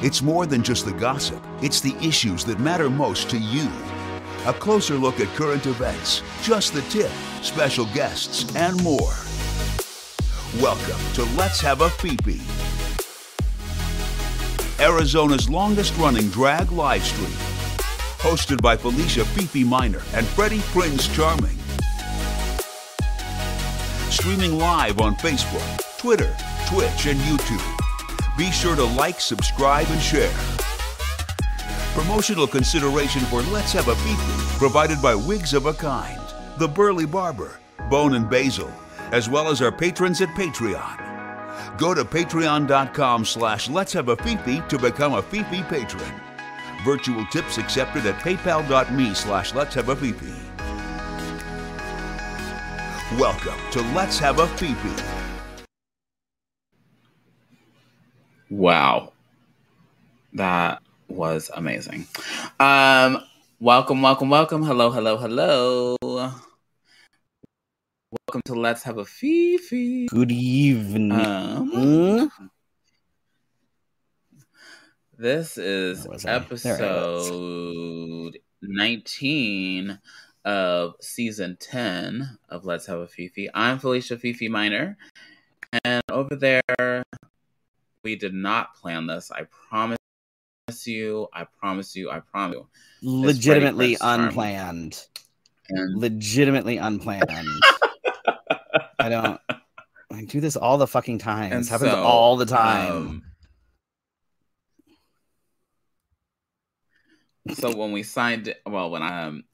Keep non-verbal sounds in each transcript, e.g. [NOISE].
It's more than just the gossip, it's the issues that matter most to you. A closer look at current events, just the tip, special guests, and more. Welcome to Let's Have a Fefe, Arizona's longest running drag live stream. Hosted by Felicia Fefe Minor and Freddy Prinze Charming. Streaming live on Facebook, Twitter, Twitch, and YouTube. Be sure to like, subscribe, and share. Promotional consideration for Let's Have a Fefe provided by Wigs of a Kind, The Burly Barber, Bone and Basil, as well as our patrons at Patreon. Go to patreon.com slash let's have a Fefe to become a Fefe patron. Virtual tips accepted at paypal.me slash let's have a Fefe. Welcome to Let's Have a Fefe. Wow. That was amazing. Um, welcome, welcome, welcome. Hello, hello, hello. Welcome to Let's Have a Fefe. Good evening. Um, this is Where was I? There I was. episode 19 of season 10 of Let's Have a Fefe. I'm Felicia Fefe Minor. And over there, we did not plan this. I promise you. I promise you. I promise you. Legitimately unplanned. And Legitimately unplanned. [LAUGHS] I don't. I do this all the fucking time. And This happens so, all the time. um, so when we signed, well, when I, um,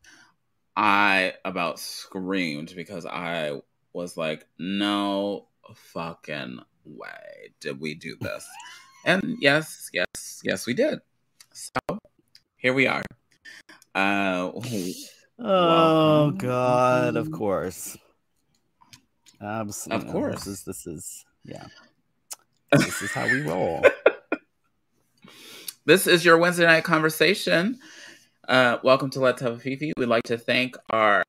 I about screamed because I was like, no fucking way did we do this. And yes, yes, yes, we did. So here we are. Uh, oh. God! Of course. Absolutely. Of course. This is this is yeah. [LAUGHS] This is how we roll. This is your Wednesday night conversation. Uh, welcome to Let's Have a Fefe. We'd like to thank our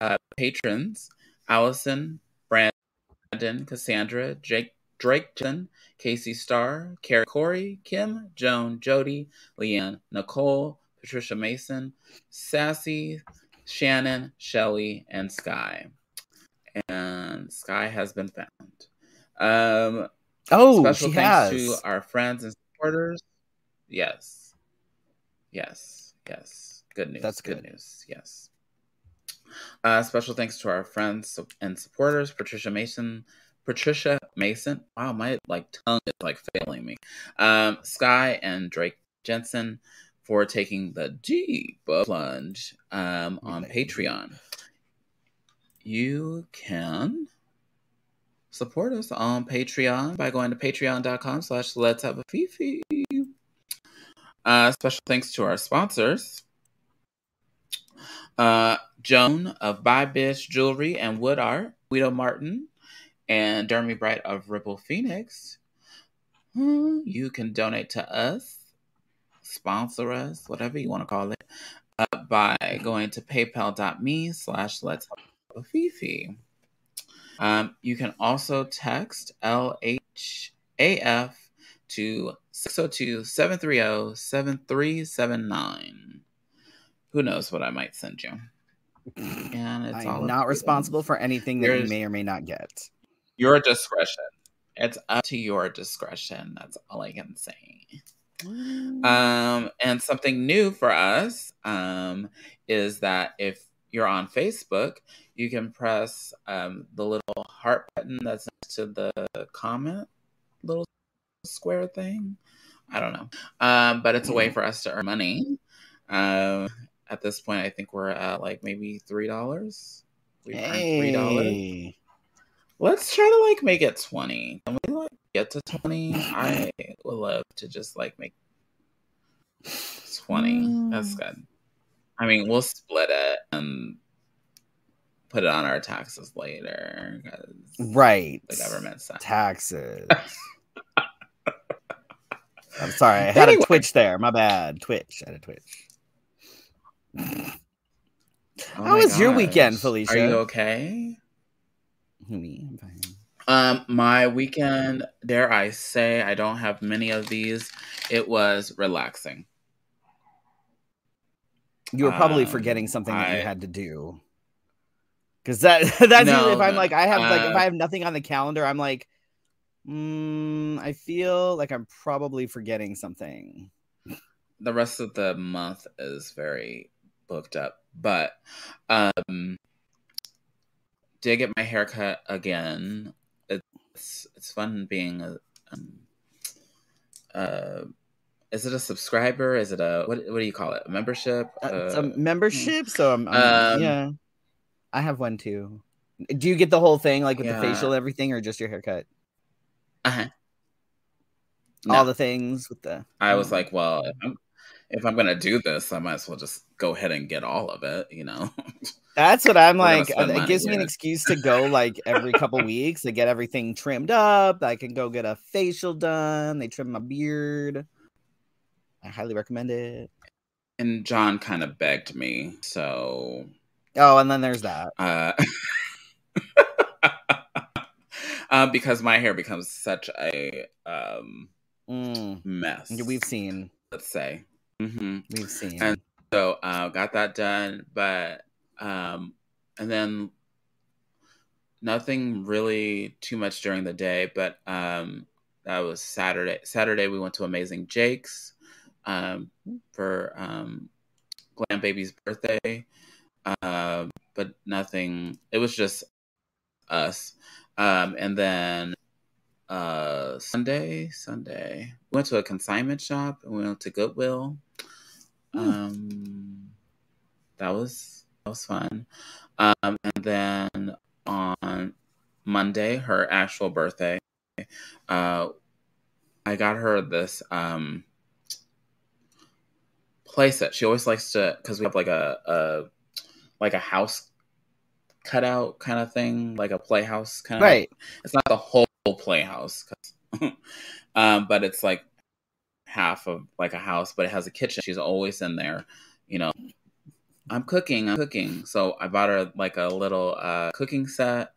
uh, patrons Allison, Brandon, Cassandra, Jake, Drake, Jen, Casey Starr, Carrie Corey, Kim, Joan, Jody, Leanne, Nicole, Patricia Mason, Sassy, Shannon, Shelly, and Sky. And Sky has been found. Um, Oh, Special she thanks has. to our friends and supporters. Yes. Yes. Yes. Good news. That's good. good. news. Yes. Uh, special thanks to our friends and supporters, Patricia Mason, Patricia Mason. Wow, my like tongue is like failing me. Um, Sky and Drake Jensen for taking the deep plunge um, on Patreon. You can support us on Patreon by going to patreon.com slash let's have a fefe. Uh, special thanks to our sponsors. Uh, Joan of Buy Bitch Jewelry and Wood Art, Guido Martin, and Dermy Bright of Ripple Phoenix. Hmm, You can donate to us, sponsor us, whatever you want to call it, uh, by going to paypal.me slash let's a fefe. Um, you can also text LHAF to 602 730 7379. Who knows what I might send you? [LAUGHS] And it's I'm not responsible for anything that you may or may not get. Your discretion. It's up to your discretion. That's all I can say. Um, and something new for us um, is that if you're on Facebook, you can press um, the little heart button that's next to the comment little square thing. I don't know. Um, but it's a way for us to earn money. Um, at this point, I think we're at like maybe $3. We've earned $3. Let's try to like make it 20. Can we like get to 20? I would love to just like make 20. That's mm. good. I mean, we'll split it and put it on our taxes later Right. the government. Taxes. [LAUGHS] I'm sorry. I had Anyway. a twitch there. My bad. Twitch. I had a twitch. Oh How was your weekend, Felicia? Are you okay? Me, I'm fine. Um, my weekend, dare I say, I don't have many of these. It was relaxing. You were probably Um, forgetting something that you had to do. Because that [LAUGHS] that's No, if I'm no, like I have like if uh, I have nothing on the calendar, I'm like, mm, I feel like I'm probably forgetting something. the rest of the month is very booked up but um did get my haircut again it's it's fun being a um, uh is it a subscriber is it a what, what do you call it a membership Uh, it's a Uh, membership, so I'm, I'm- Um, yeah. I have one too. Do you get the whole thing like with the facial everything, or just your haircut? uh-huh. All the things with the. i was Mm. like well if i'm if i'm gonna do this i might as well just go ahead and get all of it you know [LAUGHS] That's what I'm like. It money gives me an excuse to go like every couple [LAUGHS] weeks to get everything trimmed up. I can go get a facial done. They trim my beard. I highly recommend it. and john kind of begged me so Oh, and then there's that. uh, [LAUGHS] uh, because my hair becomes such a um, Mm, mess. we've seen. let's say. hmm We've seen. And- So uh, got that done, but um, and then nothing really too much during the day. But um, that was Saturday. Saturday we went to Amazing Jake's um, for um, Glam Baby's birthday, um, but nothing. It was just us, um, and then uh, Sunday, Sunday we went to a consignment shop and we went to Goodwill. Hmm. Um, that was that was fun. Um, and then on Monday, her actual birthday, uh, I got her this um playset. She always likes to because we have like a, a like a house cutout kind of thing, like a playhouse kind of. right. It's not the whole playhouse, 'cause- [LAUGHS] um, but it's like half of like a house, but it has a kitchen. She's always in there, you know. I'm cooking, I'm cooking. So I bought her like a little uh, cooking set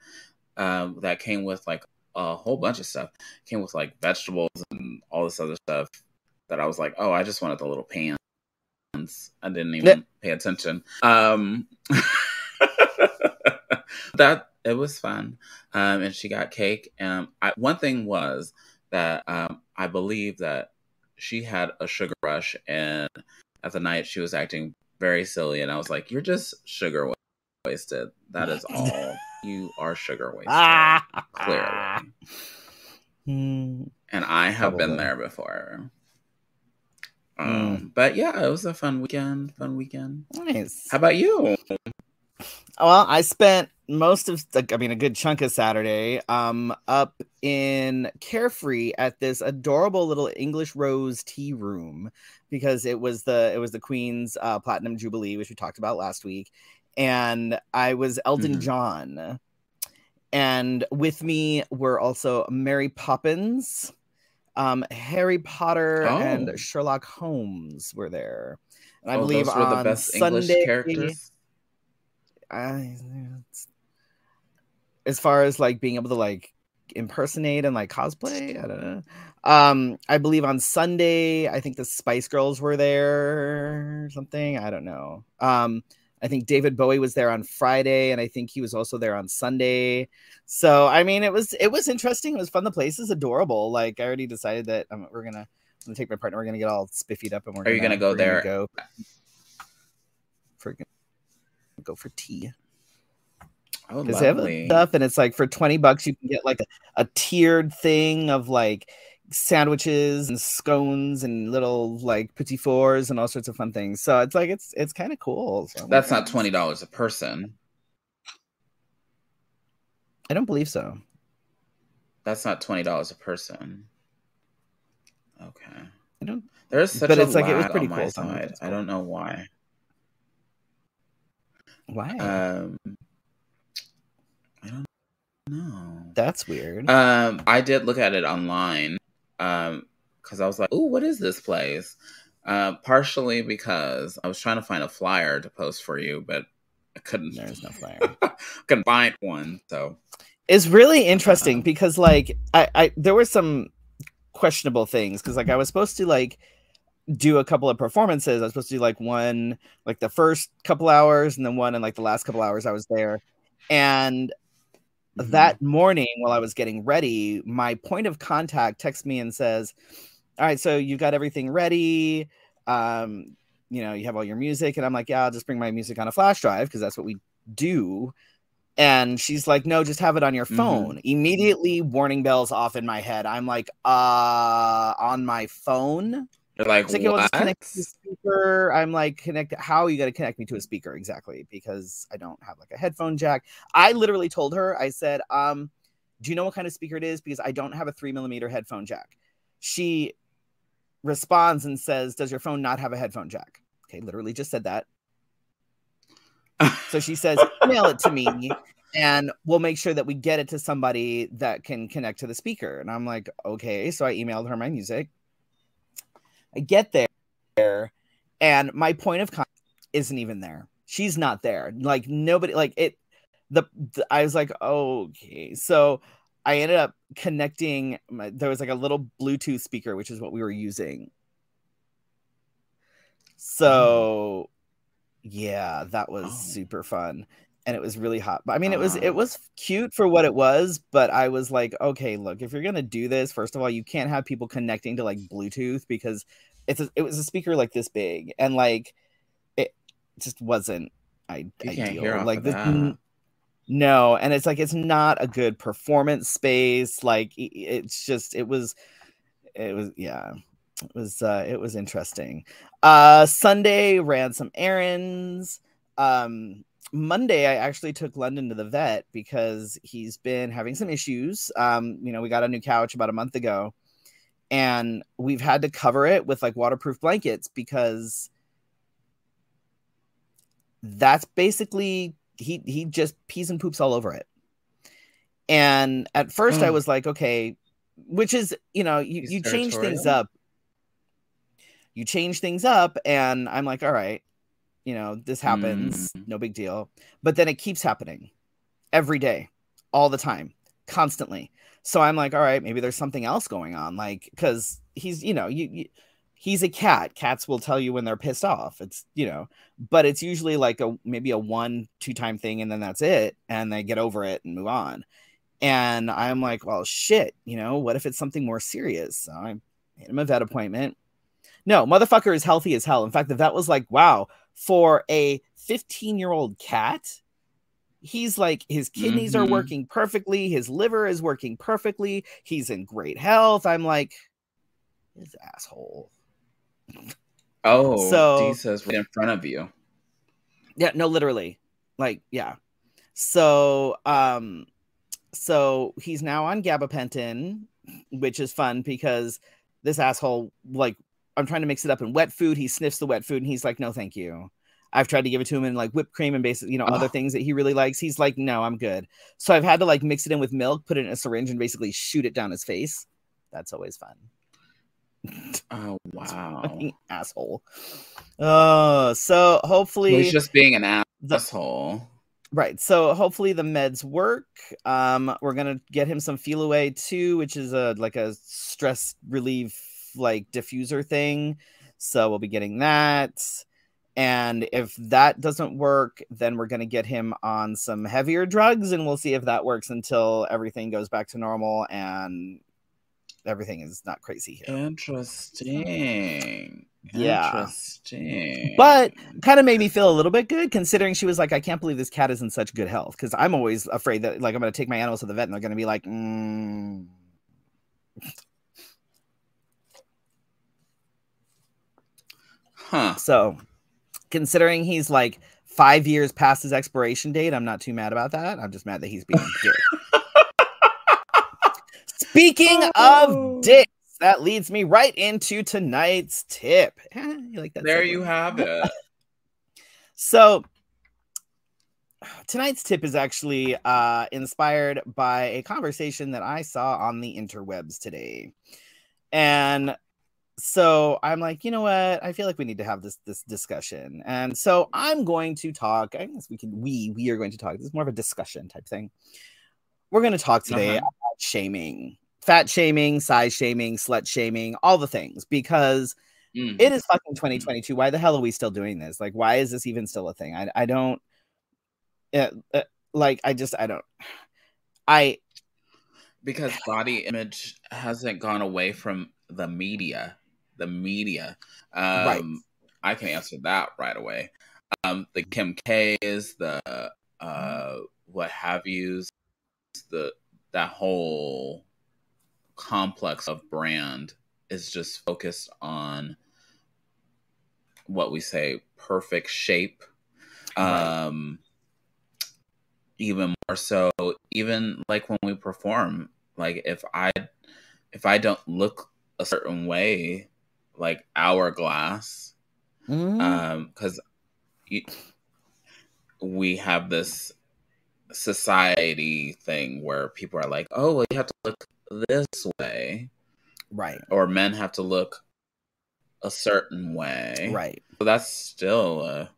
um, that came with like a whole bunch of stuff. Came with like vegetables and all this other stuff that I was like, oh, I just wanted the little pans. I didn't even pay attention. Um, [LAUGHS] that it was fun, um, and she got cake. And I, one thing was that um, I believe that she had a sugar rush, and at the night she was acting very silly, and I was like, "You're just sugar wasted. That is [LAUGHS] all. you are sugar wasted." Ah, [LAUGHS] clearly. Hmm. and I have been there before. Um, But yeah, it was a fun weekend. Fun weekend. nice. How about you? Well, I spent most of I mean, a good chunk of Saturday um up in Carefree at this adorable little English Rose tea room because it was the it was the Queen's uh, Platinum Jubilee, which we talked about last week, and I was Elton Mhm. John, and with me were also Mary Poppins, um, Harry Potter, Oh. and Sherlock Holmes were there. And I Oh, believe those were the best Sunday, English characters. I, it's- as far as like being able to like impersonate and like cosplay, I don't know. Um, I believe on Sunday, I think the Spice Girls were there or something. I don't know. Um, I think David Bowie was there on Friday, and I think he was also there on Sunday. So I mean, it was it was interesting. It was fun. The place is adorable. Like I already decided that um, we're gonna. I'm gonna take my partner. We're gonna get all spiffied up, and we're. Are you gonna go there? Go for go for tea Oh, because they have stuff and it's like for 20 bucks you can get like a, a tiered thing of like sandwiches and scones and little like petit fours and all sorts of fun things so it's like it's it's kind of cool so That's not twenty dollars a person. i don't believe so That's not twenty dollars a person. Okay. i don't There's such But a it's like- it was pretty my cool, I side. I don't know why. why Um, know. that's weird Um, I did look at it online, um, because I was like, "Ooh, what is this place?" Uh, partially because I was trying to find a flyer to post for you, but I couldn't. there's no flyer [LAUGHS] couldn't find one. So It's really interesting because like I, I there were some questionable things because like I was supposed to like do a couple of performances. I was supposed to do like one like the first couple hours and then one in like the last couple hours I was there. And mm-hmm. that morning while I was getting ready, my point of contact texts me and says, All right, so you've got everything ready. Um, you know, you have all your music. And I'm like, Yeah, I'll just bring my music on a flash drive because that's what we do. And she's like, no, just have it on your mm-hmm. phone. Mm-hmm. Immediately, warning bells off in my head. I'm like, uh, on my phone. You're like, like what? Connect to speaker. I'm like, connect. How are you going to connect me to a speaker exactly? Because I don't have like a headphone jack. I literally told her, I said, um, do you know what kind of speaker it is? Because I don't have a three millimeter headphone jack. She responds and says, Does your phone not have a headphone jack? Okay, literally just said that so she says, email it to me and we'll make sure that we get it to somebody that can connect to the speaker. And I'm like, okay. So I emailed her my music. I get there and my point of contact isn't even there. She's not there. Like nobody, like it, the, the I was like, okay. So I ended up connecting. My, there was like a little Bluetooth speaker, which is what we were using. So mm-hmm. yeah, that was oh. super fun. And it was really hot. But I mean, it was it was cute for what it was, but I was like, okay, look, if you're gonna do this, first of all, you can't have people connecting to like Bluetooth because it's a, it was a speaker like this big, and like it just wasn't I, ideal. like this, n- no, and it's like it's not a good performance space. Like it's just it was it was yeah it was uh it was interesting uh sunday ran some errands um monday i actually took london to the vet because he's been having some issues. Um you know we got a new couch about a month ago and we've had to cover it with like waterproof blankets because that's basically he he just pees and poops all over it. And at first mm. i was like okay which is you know you, you change things up. You change things up and i'm like all right you know this happens mm. no big deal. But then it keeps happening every day all the time constantly. So i'm like all right maybe there's something else going on like because he's you know you, you he's a cat. Cats will tell you when they're pissed off. It's you know but it's usually like a maybe a one two time thing and then that's it and they get over it and move on. And i'm like well shit you know what if it's something more serious? So i made him a vet appointment. No, motherfucker is healthy as hell. In fact, the vet was like, wow, for a 15 year old cat, he's like, his kidneys mm-hmm. are working perfectly. His liver is working perfectly. He's in great health. I'm like, his asshole. Oh, so Jesus, right in front of you. Yeah, no, literally. Like, yeah. So, um, so he's now on gabapentin, which is fun because this asshole like I'm trying to mix it up in wet food. He sniffs the wet food and he's like, no, thank you. I've tried to give it to him in like whipped cream and basically, you know, oh. other things that he really likes. He's like, no, I'm good. So I've had to like mix it in with milk, put it in a syringe, and basically shoot it down his face. That's always fun. [LAUGHS] Oh wow, asshole. Oh, so hopefully he's just being an asshole. The, right. So hopefully the meds work. Um, we're gonna get him some Feliway too, which is a like a stress relief like diffuser thing. So we'll be getting that. And if that doesn't work, then we're going to get him on some heavier drugs and we'll see if that works until everything goes back to normal and everything is not crazy here. Interesting. Yeah. Interesting. But kind of made me feel a little bit good considering she was like, I can't believe this cat is in such good health. Because I'm always afraid that like I'm gonna take my animals to the vet and they're gonna be like, mm. Huh. So, considering he's like five years past his expiration date, I'm not too mad about that. I'm just mad that he's being dick. [LAUGHS] Speaking oh. of dicks, that leads me right into tonight's tip. [LAUGHS] you like that? There you have it. [LAUGHS] so tonight's tip is actually uh, inspired by a conversation that I saw on the interwebs today. And so I'm like, you know what? I feel like we need to have this this discussion, and so I'm going to talk. I guess we can we we are going to talk. This is more of a discussion type thing. we're going to talk today Uh-huh. about shaming, fat shaming, size shaming, slut shaming, all the things because Mm. it is fucking 2022. Why the hell are we still doing this? Like, why is this even still a thing? I, I don't, uh, uh, like, I just, I don't, I, because body image hasn't gone away from the media. The media. Um, Right. I can answer that right away. Um, the Kim K's, the uh, what have yous, the that whole complex of brand is just focused on what we say perfect shape. Right. Um, even more so, even like when we perform, like if I if I don't look a certain way, like hourglass, Mm, um because we have this society thing where people are like oh well you have to look this way right, or men have to look a certain way right. so that's still a,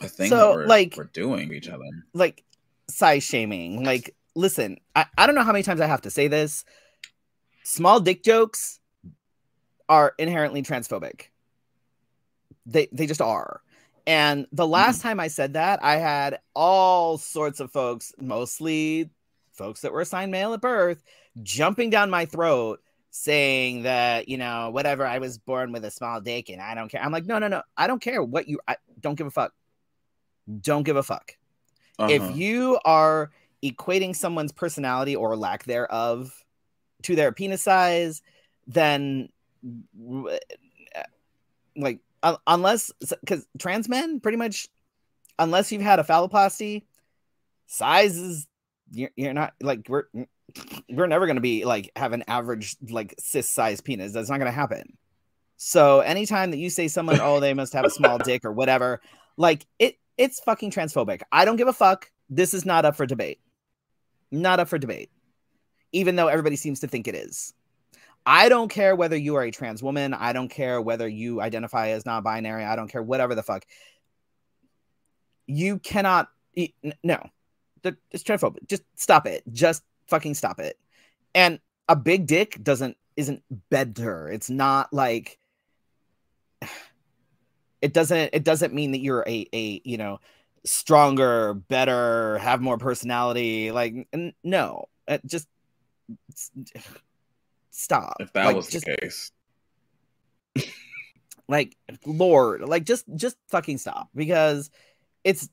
a thing So, that we're, like- we're doing each other like size shaming. Like, listen, I, I don't know how many times I have to say this. Small dick jokes are inherently transphobic. They they just are. And the last time I said that, I had all sorts of folks, mostly folks that were assigned male at birth, jumping down my throat saying that, you know, whatever, I was born with a small dick and I don't care. I'm like, no, no, no. I don't care what you I don't give a fuck. Don't give a fuck Uh-huh. if you are equating someone's personality or lack thereof to their penis size, then like un- unless because trans men pretty much unless you've had a phalloplasty, size is you're, you're not like we're we're never gonna be like have an average like cis size penis. That's not gonna happen. So anytime that you say someone, oh, they must have a small [LAUGHS] dick or whatever, like it it's fucking transphobic. I don't give a fuck. This is not up for debate. Not up for debate. Even though everybody seems to think it is. I don't care whether you are a trans woman. I don't care whether you identify as non binary. I don't care, whatever the fuck. You cannot, no. It's transphobic. Just stop it. Just fucking stop it. And a big dick doesn't, isn't better. It's not like, [SIGHS] it doesn't, it doesn't mean that you're a, a, you know, stronger, better, have more personality. Like, no, Uh, just stop. if that Like, was just the case. [LAUGHS] Like lord like just just fucking stop. Because it's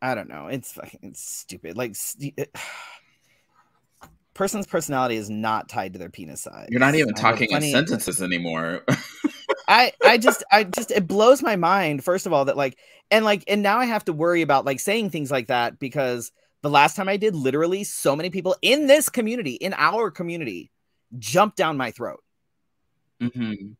i don't know it's fucking it's stupid. Like st- it- [SIGHS] person's personality is not tied to their penis size. You're not even I talking in sentences anymore. [LAUGHS] I i just i just it blows my mind first of all that like and like and now i have to worry about like saying things like that because the last time i did literally so many people in this community in our community jumped down my throat Mhm.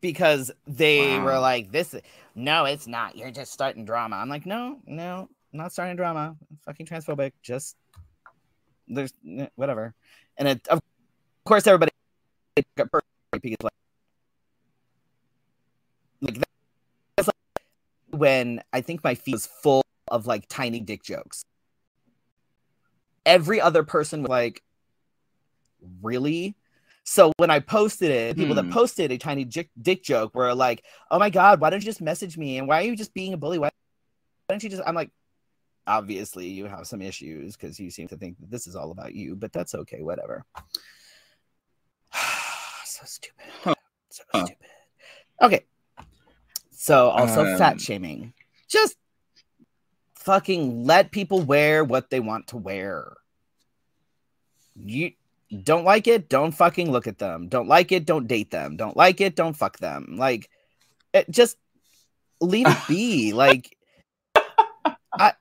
because they were like, "This, no, it's not. You're just starting drama." I'm like, "No, no, I'm not starting drama. I'm fucking transphobic. Just there's whatever." And it, of course, everybody got per- because like, like that's like when I think my feed was full of like tiny dick jokes. Every other person was like, "Really?" So when I posted it, people that Hmm. posted a tiny dick, dick joke were like, "Oh my god, why don't you just message me? And why are you just being a bully? Why don't you just?" I'm like, obviously you have some issues because you seem to think that this is all about you, but that's okay, whatever. [SIGHS] so stupid, Huh. so Huh. stupid. Okay, so also Um, fat shaming. Just fucking let people wear what they want to wear. You don't like it, don't fucking look at them. Don't like it, don't date them. Don't like it, don't fuck them. Like, it, just leave it be. [LAUGHS] like, I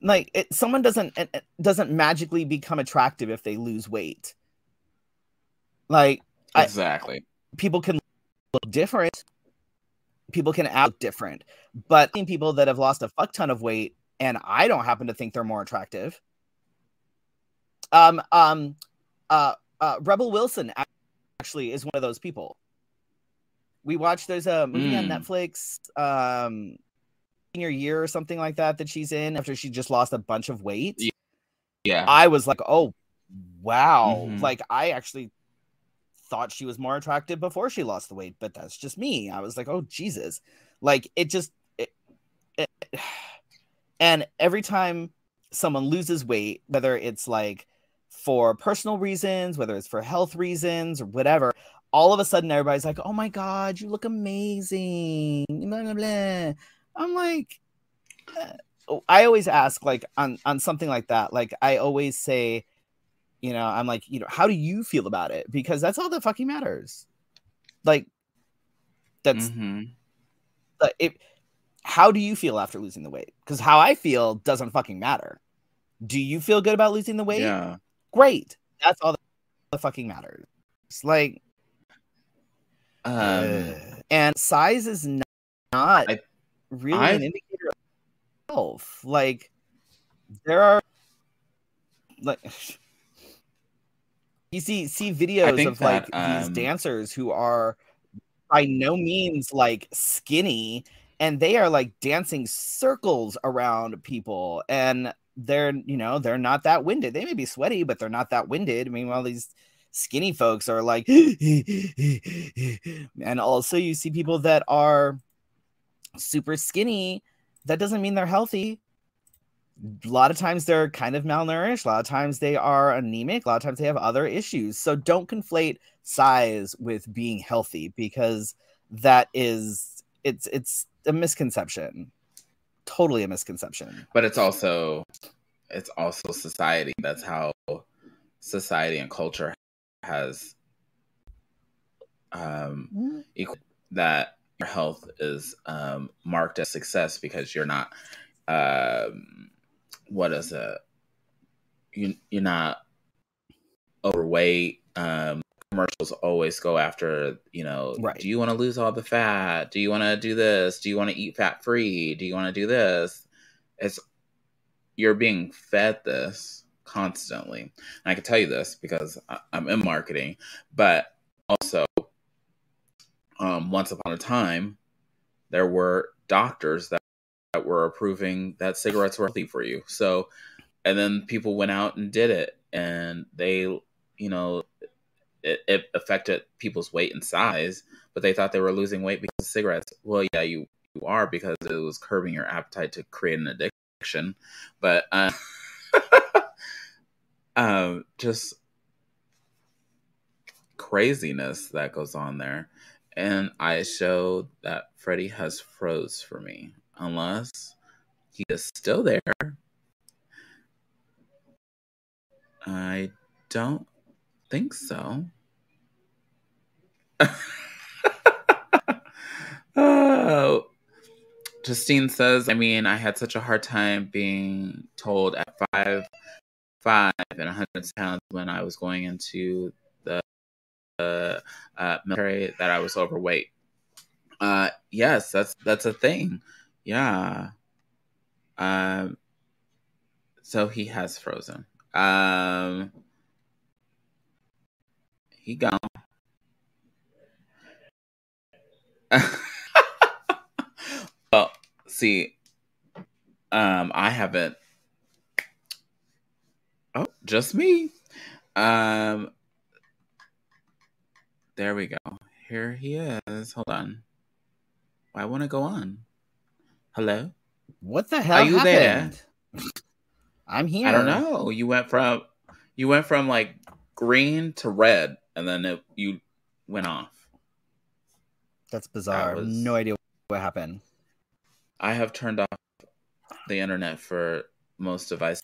like it, someone doesn't it, doesn't magically become attractive if they lose weight. Like, I- exactly people can look different. People can act different, but I've seen people that have lost a fuck ton of weight, and I don't happen to think they're more attractive. Um, um, uh, uh, Rebel Wilson actually is one of those people. We watched. There's a movie on Mm. Netflix. Um, senior year or something like that that she's in after she just lost a bunch of weight. Yeah. I was like, oh wow. Mhm. Like I actually thought she was more attractive before she lost the weight, but that's just me. I was like, oh Jesus. Like it just it, it, [SIGHS] and every time someone loses weight, whether it's like for personal reasons, whether it's for health reasons or whatever, all of a sudden everybody's like, "Oh my god, you look amazing." Blah, blah, blah. I'm like uh, I always ask like on on something like that, like I always say, you know, I'm like, you know, how do you feel about it? Because that's all that fucking matters. Like that's Mhm. like it how do you feel after losing the weight? Because how I feel doesn't fucking matter. Do you feel good about losing the weight? Yeah. Great. That's all that fucking matters. It's like Um, Ugh. and size is not, not I- really I- an indicator of health. Like there are like [LAUGHS] you see see videos think of like that, these um, dancers who are by no means like skinny and they are like dancing circles around people and they're you know they're not that winded. They may be sweaty but they're not that winded. Meanwhile these skinny folks are like [LAUGHS] and also you see people that are super skinny. That doesn't mean they're healthy. A lot of times they're kind of malnourished. A lot of times they are anemic. A lot of times they have other issues. So don't conflate size with being healthy because that is it's it's a misconception totally a misconception. But it's also it's also society. That's how society and culture has um equal that your health is um marked as success because you're not um what is it? You you're not overweight um commercials always go after you know Right. do you want to lose all the fat? Do you want to do this? Do you want to eat fat free? Do you want to do this? It's you're being fed this constantly. And i can tell you this because I- i'm in marketing but also um, once upon a time there were doctors that, that were approving that cigarettes were healthy for you. So and then people went out and did it and they you know it, it affected people's weight and size but they thought they were losing weight because of cigarettes. Well yeah you you are because it was curbing your appetite to create an addiction. But uh, um [LAUGHS] just craziness that goes on there. And i show that freddie has froze for me unless he is still there. I don't think so [LAUGHS] oh Justine says, I mean, I had such a hard time being told at five, five and a hundred pounds when I was going into the uh, uh, military that I was overweight. Uh, yes, that's that's a thing. Yeah. Um. So he has frozen. Um. He gone. [LAUGHS] well, see, um, I haven't. Oh, just me. Um, there we go. Here he is. Hold on. Why won't it go on? Hello. what the hell Are you there? i'm here I don't know. You went from you went from like green to red, and then it, you went off. that's bizarre was- no idea what happened I have turned off the internet for most devices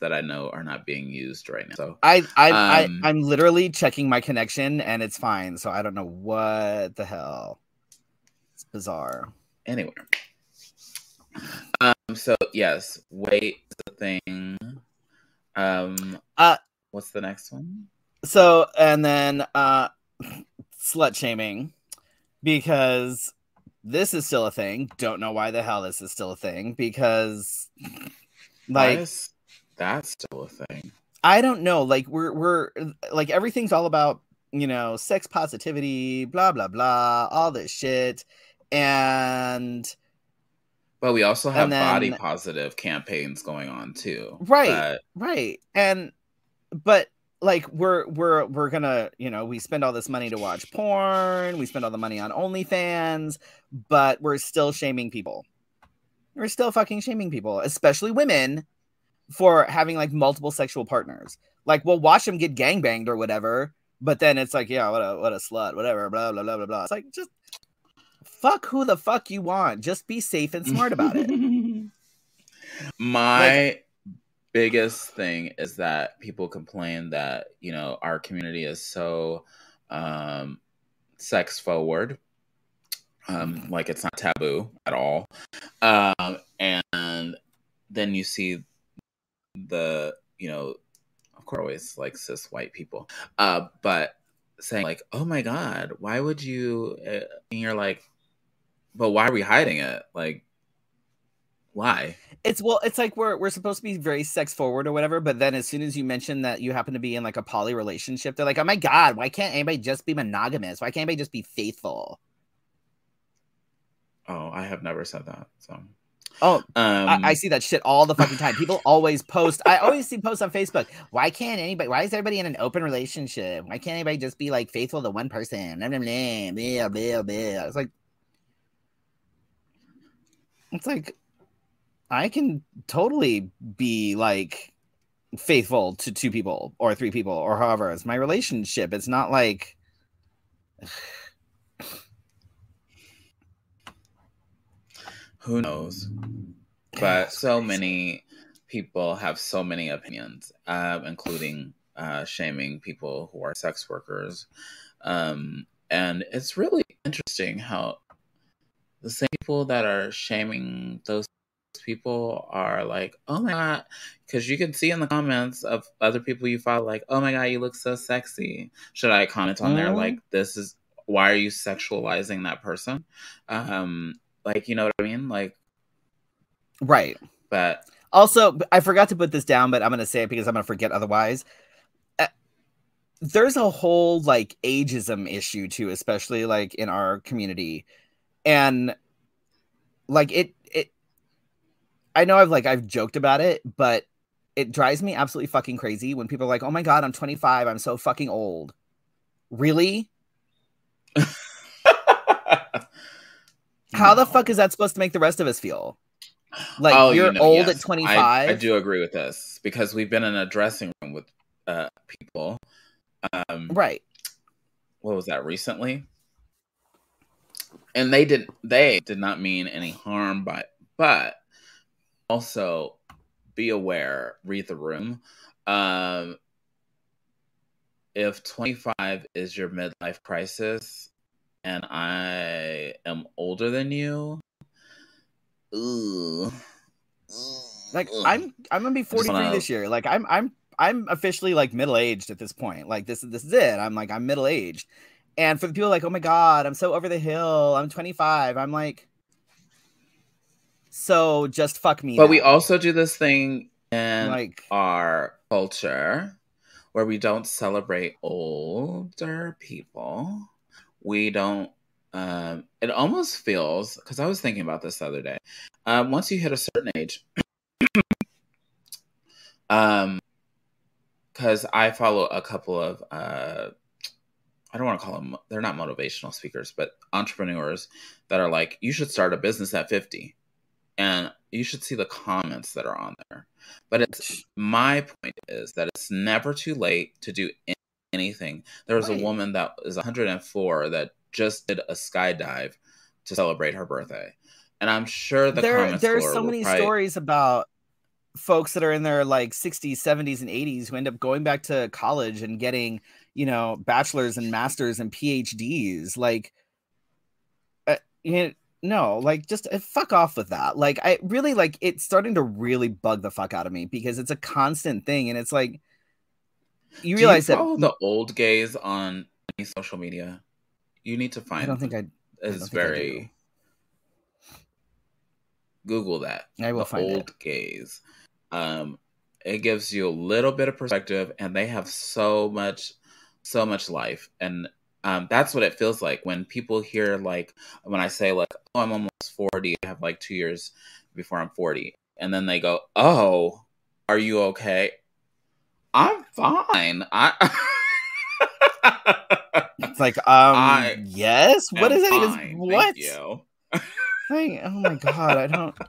that I know are not being used right now. So I I, Um, I I'm literally checking my connection and it's fine. So I don't know what the hell. It's bizarre. anyway, um, so yes, weight is a thing. Um, Uh, what's the next one? So and then uh slut shaming because this is still a thing. Don't know why the hell this is still a thing because like is that still a thing? I don't know. Like we're we're like everything's all about you know sex positivity, blah blah blah, all this shit, and But we also have then- body positive campaigns going on too. Right. Right. And but like we're we're we're gonna, you know, we spend all this money to watch porn, we spend all the money on OnlyFans, but we're still shaming people. We're still fucking shaming people, especially women, for having like multiple sexual partners. Like we'll watch them get gang banged or whatever, but then it's like, yeah, what a what a slut, whatever, blah blah blah blah blah. It's like just fuck who the fuck you want. Just be safe and smart about it. [LAUGHS] My biggest thing is that people complain that, you know, our community is so um sex forward. Um, like it's not taboo at all. Um, and then you see the, you know, of course, always like cis white people, uh, but saying like, "Oh my god, why would you?" Uh, and you're like, "But why are we hiding it? Like, why?" It's well, it's like we're we're supposed to be very sex forward or whatever, but then as soon as you mention that you happen to be in like a poly relationship, they're like, "Oh my god, why can't anybody just be monogamous? Why can't anybody just be faithful?" Oh, I have never said that. So, Oh, um, I, I see that shit all the fucking time. People [LAUGHS] always post. I always see posts on Facebook. Why can't anybody? Why is everybody in an open relationship? Why can't anybody just be like faithful to one person? Blah, blah, blah, blah, blah, blah. It's like, it's like, I can totally be like faithful to two people or three people or however. It's my relationship. It's not like. [SIGHS] who knows? But so many people have so many opinions, uh, including uh, shaming people who are sex workers. Um, and it's really interesting how the same people that are shaming those people are like, oh my god, because you can see in the comments of other people you follow, like, oh my god, you look so sexy. Should I comment on there Mhm. like, this is why are you sexualizing that person? Um, like, you know what I mean? Like, Right. but Also, I forgot to put this down, but I'm going to say it because I'm going to forget otherwise. Uh, there's a whole like ageism issue too, especially like in our community. And like it it I know I've like I've joked about it, but it drives me absolutely fucking crazy when people are like, "Oh my god, I'm 25. I'm so fucking old." Really? [LAUGHS] How the fuck is that supposed to make the rest of us feel? Like Oh, you you're know, old yes. at 25? I, I do agree with this because we've been in a dressing room with uh, people. Um, Right. what was that recently? And they did they did not mean any harm by but also be aware, read the room. Um, if 25 is your midlife crisis and I am older than you, ooh. Like I'm I'm gonna be just 43 wanna- this year. Like I'm I'm I'm officially like middle aged at this point. Like this is this is it. I'm like I'm middle aged. And for the people like, oh my god, I'm so over the hill. I'm 25. I'm like, so just fuck me. But we also do this thing in like our culture where we don't celebrate older people. We don't. Um, it almost feels because I was thinking about this the other day. Um, once you hit a certain age, [COUGHS] um, because I follow a couple of uh, I don't want to call them they're not motivational speakers, but entrepreneurs that are like, you should start a business at fifty, and you should see the comments that are on there. But it's my point is that it's never too late to do anything. There was Right. a woman that is 104 that just did a skydive to celebrate her birthday, and I'm sure the there there's galore so many probably- stories about folks that are in their like 60s 70s and 80s who end up going back to college and getting you know bachelors and masters and phds like uh, you know, no like just uh, fuck off with that like i really like it's starting to really bug the fuck out of me because it's a constant thing and it's like you Do realize you that the old gays on any social media? You need to find. i don't think i It's don't I very. Google that. I will the find it. old gays. Um, it gives you a little bit of perspective, and they have so much, so much life, and um, that's what it feels like when people hear like when I say like, "Oh, I'm almost 40. I have like two years before I'm 40," and then they go, "Oh, are you okay?" I'm fine. I. [LAUGHS] It's like, um, I yes. what is that even? What? Like, oh my god, I don't. [LAUGHS]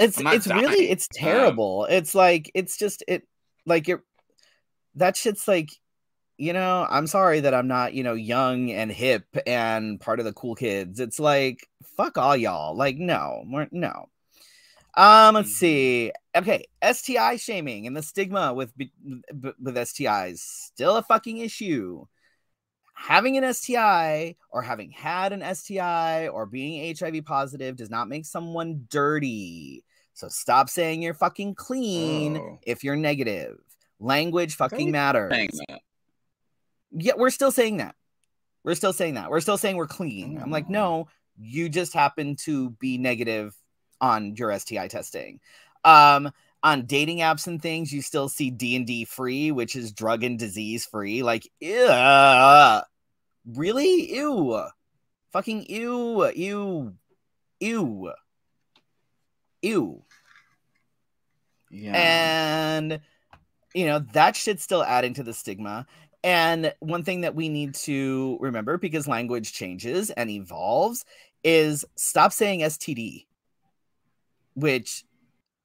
It's it's really it's Um, terrible. it's like it's just it like it that shit's like you know I'm sorry that I'm not you know young and hip and part of the cool kids. It's like fuck all y'all. Like no, we're, no. Um, let's Mhm. see. Okay, STI shaming and the stigma with with STIs still a fucking issue. Having an STI or having had an STI or being HIV positive does not make someone dirty. So stop saying you're fucking clean Oh. if you're negative. Language fucking matters. Yeah, we're still saying that. We're still saying that. We're still saying we're clean. I'm like, Oh. no, you just happen to be negative on your STI testing. Um, on dating apps and things, you still see D and D free, which is drug and disease free. Like, ew, really? Ew, fucking ew, ew, ew, ew. Yeah. And you know, that shit's still adding to the stigma. And one thing that we need to remember because language changes and evolves is stop saying STD, which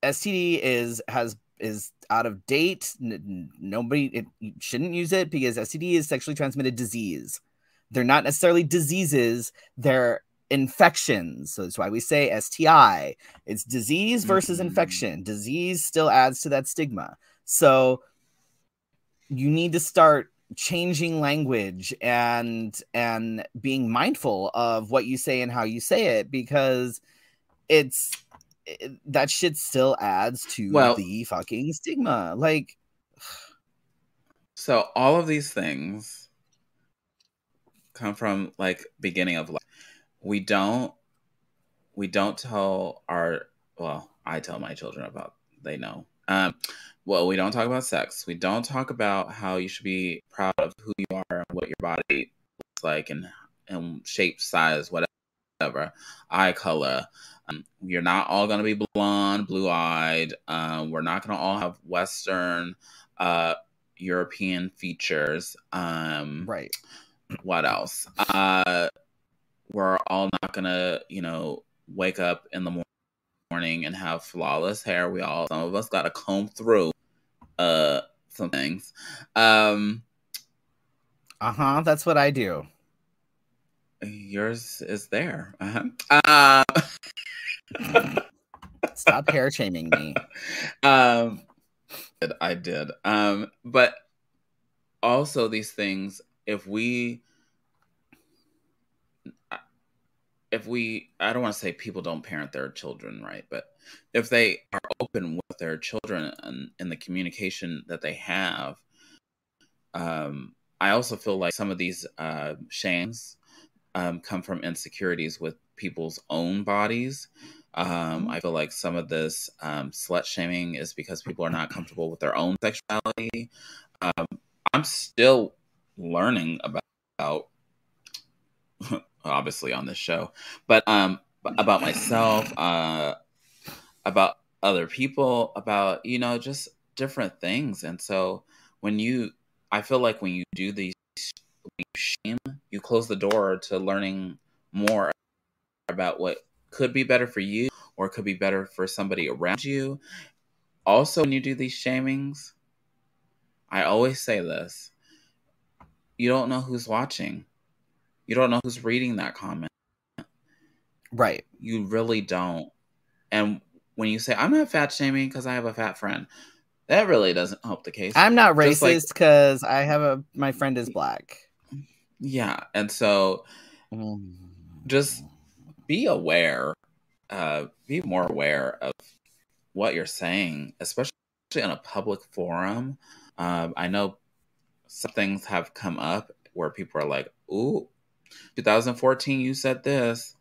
STD is has is out of date. N- nobody it, you shouldn't use it because STD is sexually transmitted disease. They're not necessarily diseases, they're infections. So that's why we say STI. It's disease versus Mhm. infection. Disease still adds to that stigma. So you need to start changing language and and being mindful of what you say and how you say it because it's it, that shit still adds to Well- the fucking stigma. Like So all of these things come from like beginning of life. We don't we don't tell our well, I tell my children about they know. Um well, we don't talk about sex. We don't talk about how you should be proud of who you are and what your body looks like and and shape, size, whatever, eye color. Um, you're not all gonna be blonde, blue eyed. Um, we're not gonna all have Western uh European features. Um, right. What else? Uh, we're all not gonna, you know, wake up in the mor- morning and have flawless hair. We all, some of us, got to comb through uh some things. Um, Uh-huh. That's what I do. yours is there. Uh-huh. Uh, [LAUGHS] Stop hair shaming me. um I did. Um but also these things if we if we I don't want to say people don't parent their children right, but if they are open with their children and in the communication that they have um I also feel like some of these uh shames um come from insecurities with people's own bodies um, I feel like some of this um, slut shaming is because people are not comfortable with their own sexuality. Um, I'm still learning about, obviously on this show, but um, about myself, uh, about other people, about you know just different things. And so when you, I feel like when you do these, you shame, you close the door to learning more about what could be better for you or could be better for somebody around you. Also, when you do these shamings, I always say this you don't know who's watching, you don't know who's reading that comment. Right. You really don't. And when you say, I'm not fat shaming because I have a fat friend, that really doesn't help the case. I'm not racist because I have a my friend is black. yeah. And so Just- be aware, uh, be more aware of what you're saying, especially in a public forum. Um, I know some things have come up where people are like, "Ooh, 2014, you said this,"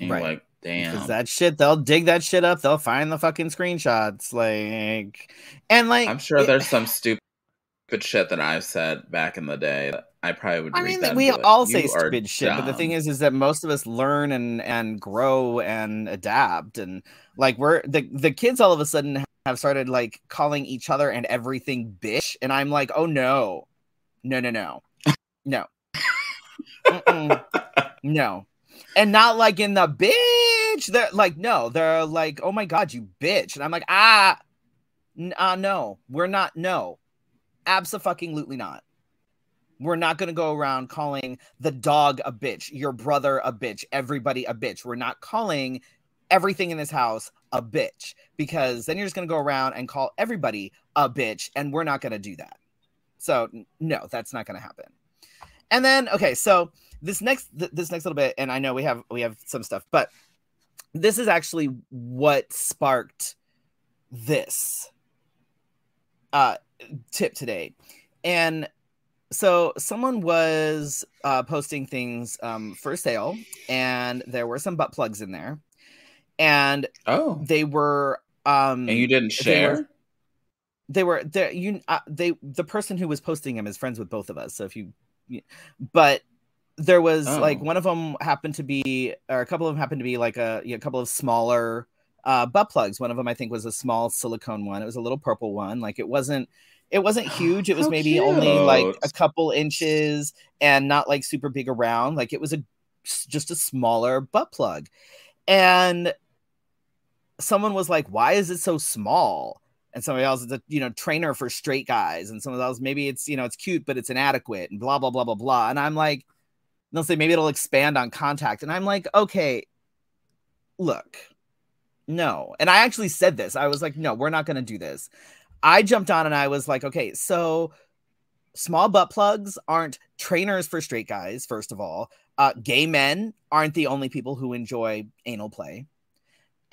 and Right. like, because "Damn." that shit they'll dig that shit up they'll find the fucking screenshots like and like I'm sure it- there's some stupid shit that I've said back in the day. that I probably would. I read mean, that we all "You say stupid shit, but the thing is, is that most of us learn and and grow and adapt, and like we're the the kids all of a sudden have started like calling each other and everything bitch, and I'm like, oh no, no, no, no, no, No, and not like in the bitch. They're like, no, they're like, oh my god, you bitch, and I'm like, ah, n- uh, no, we're not, no, absolutely not. We're not going to go around calling the dog a bitch, your brother a bitch, everybody a bitch. We're not calling everything in this house a bitch because then you're just going to go around and call everybody a bitch, and we're not going to do that. So no, that's not going to happen. And then okay, so this next th- this next little bit, and I know we have we have some stuff, but this is actually what sparked this uh tip today, and so someone was uh, posting things um, for sale, and there were some butt plugs in there, and Oh, they were um, and you didn't they were- share? they were there you uh, they the person who was posting them is friends with both of us. So if you but there was like Oh. one of them happened to be or a couple of them happened to be like a, you know, a couple of smaller uh butt plugs. One of them i think was a small silicone one. It was a little purple one. Like it wasn't it wasn't [GASPS] huge. It was How maybe only like a couple inches and not like super big around. Like it was a just a smaller butt plug. And someone was like why is it so small and somebody else is a you know trainer for straight guys and someone else maybe it's you know it's cute but it's inadequate and blah blah blah blah blah and i'm like they'll say maybe it'll expand on contact and i'm like okay look no and i actually said this i was like no we're not going to do this. I jumped on and i was like okay so small butt plugs aren't trainers for straight guys first of all uh, gay men aren't the only people who enjoy anal play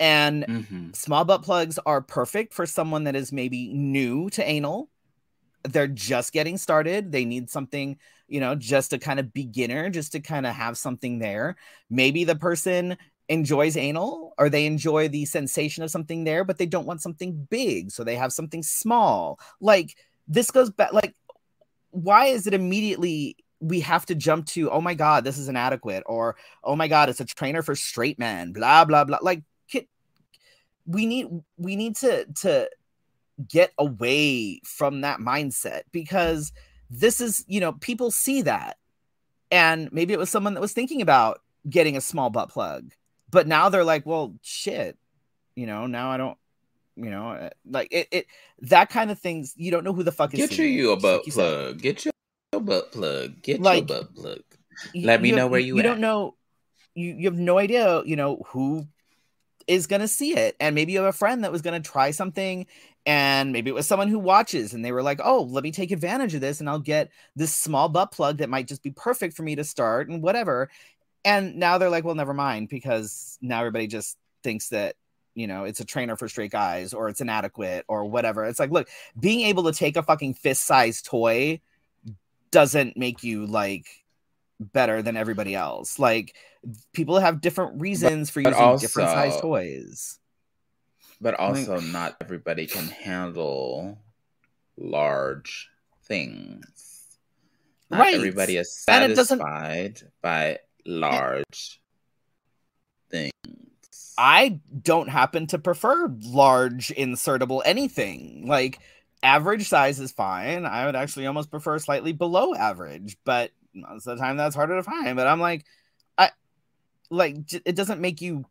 and hmm small butt plugs are perfect for someone that is maybe new to anal. They're just getting started. They need something you know just a kind of beginner just to kind of have something there. Maybe the person enjoys anal or they enjoy the sensation of something there but they don't want something big so they have something small. Like this goes back like why is it immediately we have to jump to oh my god this is inadequate or oh my god it's a trainer for straight men blah blah blah like we need we need to to get away from that mindset because this is you know people see that and maybe it was someone that was thinking about getting a small butt plug but now they're like well shit you know now i don't you know uh, like it, it that kind of things you don't know who the fuck is Get you you a like butt you said. plug. Get your butt plug. Get Like, your butt plug. you- Let me you know where you you don't know you, you have no idea you know who is going to see it and maybe you have a friend that was going to try something and maybe it was someone who watches and they were like oh let me take advantage of this and i'll get this small butt plug that might just be perfect for me to start and whatever. And now they're like well never mind because now everybody just thinks that you know it's a trainer for straight guys or it's inadequate or whatever. It's like look being able to take a fucking fist sized toy doesn't make you like better than everybody else like people have different reasons for but using different size toys But also, not everybody can handle large things. Not Right. everybody is And it doesn't- satisfied by large things. I don't happen to prefer large insertable anything. Like average size is fine. I would actually almost prefer slightly below average, but most of the time that's harder to find. But I'm like, I like it doesn't make you,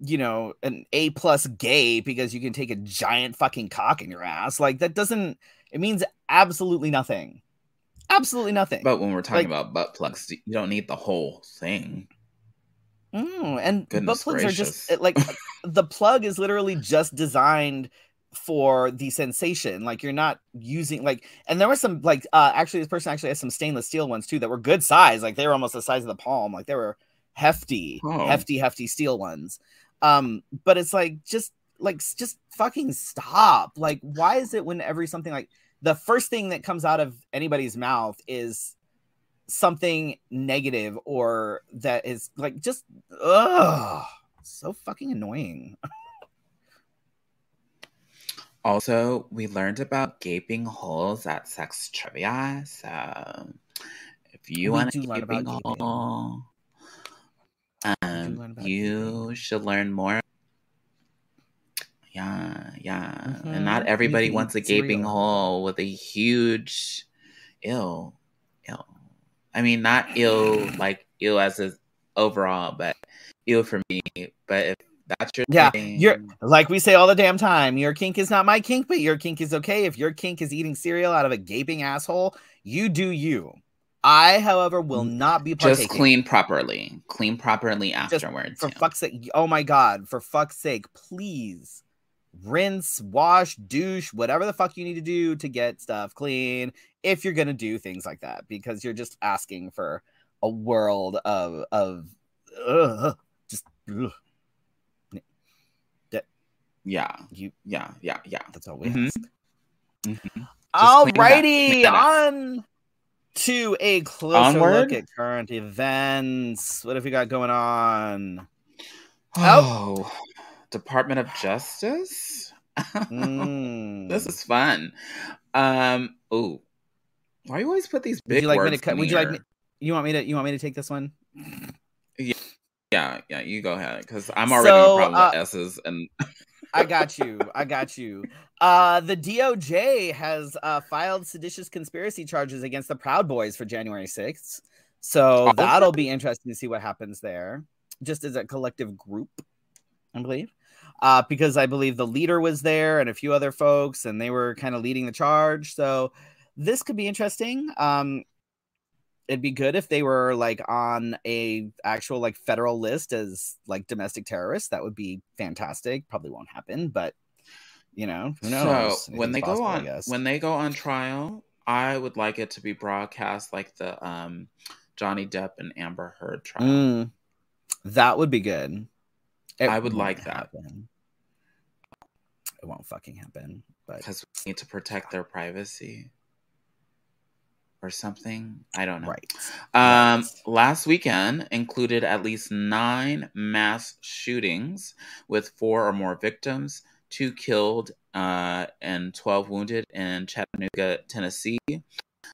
you know, an A plus gay because you can take a giant fucking cock in your ass. Like that doesn't. It means absolutely nothing. Absolutely nothing. But when we're talking Like- about butt plugs, you don't need the whole thing. Mm, and Goodness butt plugs are just like [LAUGHS] the plug is literally just designed for the sensation. Like you're not using like, and there were some like uh actually this person actually has some stainless steel ones too that were good size. Like they were almost the size of the palm. Like they were hefty, Oh. hefty, hefty steel ones. Um, but it's like just like just fucking stop. Like why is it whenever something like the first thing that comes out of anybody's mouth is something negative or that is like just ugh so fucking annoying [LAUGHS] Also, we learned about gaping holes at sex trivia. So, if you We want to gaping gaping. hole, um, you should learn more. Yeah, yeah, and not Mhm. You everybody wants a gaping hole with a huge, ill, ill. I mean, not ill like ill as a overall, but ill for me. But if that's your Yeah, thing, you're like we say all the damn time. Your kink is not my kink, but your kink is okay. If your kink is eating cereal out of a gaping asshole, you do you. I, however, will mm, not be partaking. just clean properly, clean properly Just afterwards. for yeah. fuck's sake. Oh my god, for fuck's sake, please rinse, wash, douche, whatever the fuck you need to do to get stuff clean if you're gonna do things like that because you're just asking for a world of of ugh, just ugh. Yeah, you. yeah, yeah, yeah. That's all we Mhm. ask. Mhm. Alrighty, on to a closer Onward? look at current events. What have we got going on? Oh, Department of Justice. Mm. [LAUGHS] this is fun. Um. Oh, why do you always put these Would big you like me to cut? Would you like me? You want me to? You want me to take this one? Yeah, yeah. Yeah, you go ahead because I'm already So, a problem uh, with S's and I got you. I got you. Uh, the DOJ has uh, filed seditious conspiracy charges against the Proud Boys for January 6th. So Oh. that'll be interesting to see what happens there, just as a collective group, I believe. Uh, because I believe the leader was there and a few other folks, and they were kind of leading the charge. So this could be interesting. Um, it'd be good if they were like on a actual like federal list as like domestic terrorists. That would be fantastic. Probably won't happen, but you know, who knows? so when they Anything's go on when they go on trial, I would like it to be broadcast like the um Johnny Depp and Amber Heard trial. Mm, that would be good. It I would like that. happen. It won't fucking happen. But because we need to protect their privacy or something. I don't know. right. Um, Right. last weekend included at least nine mass shootings with four or more victims, two killed uh, and 12 wounded in Chattanooga, Tennessee.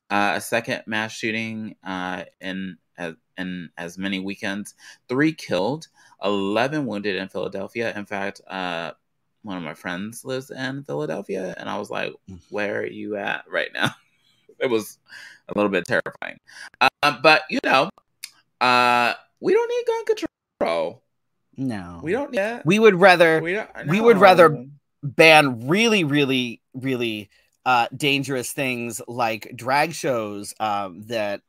Uh, a second mass shooting uh, in, as, in as many weekends, three killed, 11 wounded in Philadelphia. In fact, uh, one of my friends lives in Philadelphia, and I was like, Mm. Where are you at right now? [LAUGHS] it was a little bit terrifying. Uh, but you know, uh, we don't need gun control. No. We don't need. we would rather We, don't, we would rather- ban really, really, really uh dangerous things like drag shows um that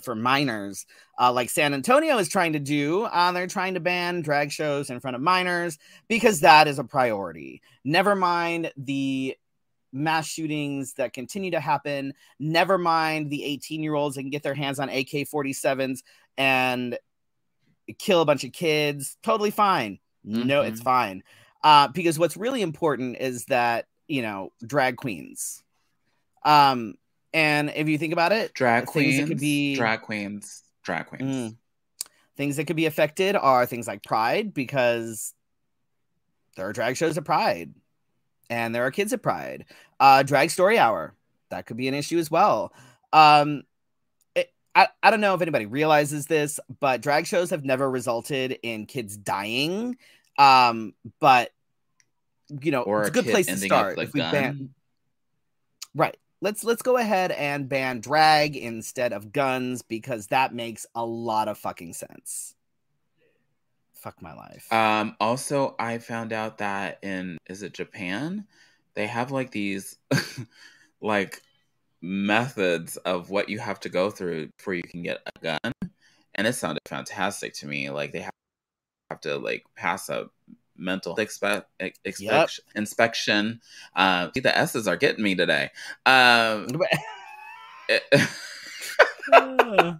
for minors uh like San Antonio is trying to do uh they're trying to ban drag shows in front of minors because that is a priority never mind the mass shootings that continue to happen never mind the 18 year olds that can get their hands on AK-47s and kill a bunch of kids totally fine no it's Mhm. fine uh, because what's really important is that you know drag queens um and if you think about it drag queens, could be- drag queens, drag queens. Mm. things that could be affected are things like pride because there are drag shows at pride and there are kids at pride. Uh drag story hour. That could be an issue as well. Um it, I, I don't know if anybody realizes this but drag shows have never resulted in kids dying. Um but you know Or it's a good place to start with if we gun. ban right. Let's let's go ahead and ban drag instead of guns because that makes a lot of fucking sense fuck my life Um, also, I found out that in is it Japan, they have like these [LAUGHS] like methods of what you have to go through before you can get a gun, and it sounded fantastic to me. Like they have, have to like pass a mental expe- expect- inspection. Uh, the S's are getting me today. Um, [LAUGHS] [LAUGHS]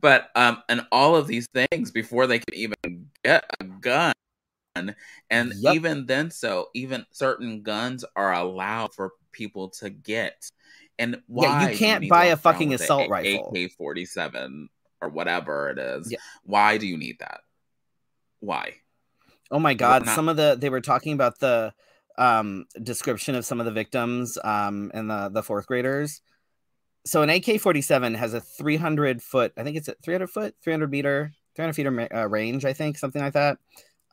but um and all of these things before they can even get a gun and Yep. even then so even certain guns are allowed for people to get and Yeah, you can't to buy a fucking assault rifle. AK-47 or whatever it is Yeah. why do you need that why Oh my god, not- some of the they were talking about the um description of some of the victims um and the the fourth graders. so an AK forty seven has a three hundred foot. I think it's a three hundred foot, three hundred meter, three hundred feet uh, range. I think something like that.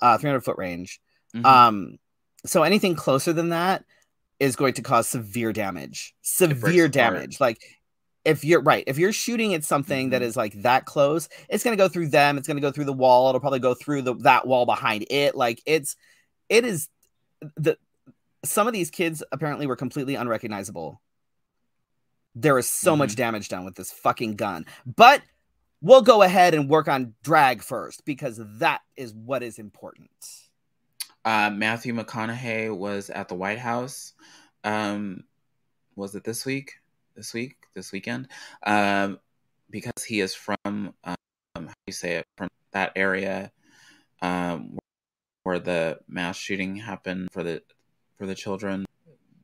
Uh, three hundred foot range. Mhm. Um, so anything closer than that is going to cause severe damage. Severe breaks apart. damage. Like if you're right, if you're shooting at something that Mhm. is like that close, it's gonna go through them. It's gonna go through the wall. It'll probably go through the that wall behind it. Like it's, it is the some of these kids apparently were completely unrecognizable. There is so much damage done with this fucking gun, but we'll go ahead and work on drag first because that is what is important. Uh, Matthew McConaughey was at the White House. Um, was it this week? This week? This weekend? Um, because he is from um, how do you say it from that area, um, where the mass shooting happened for the for the children.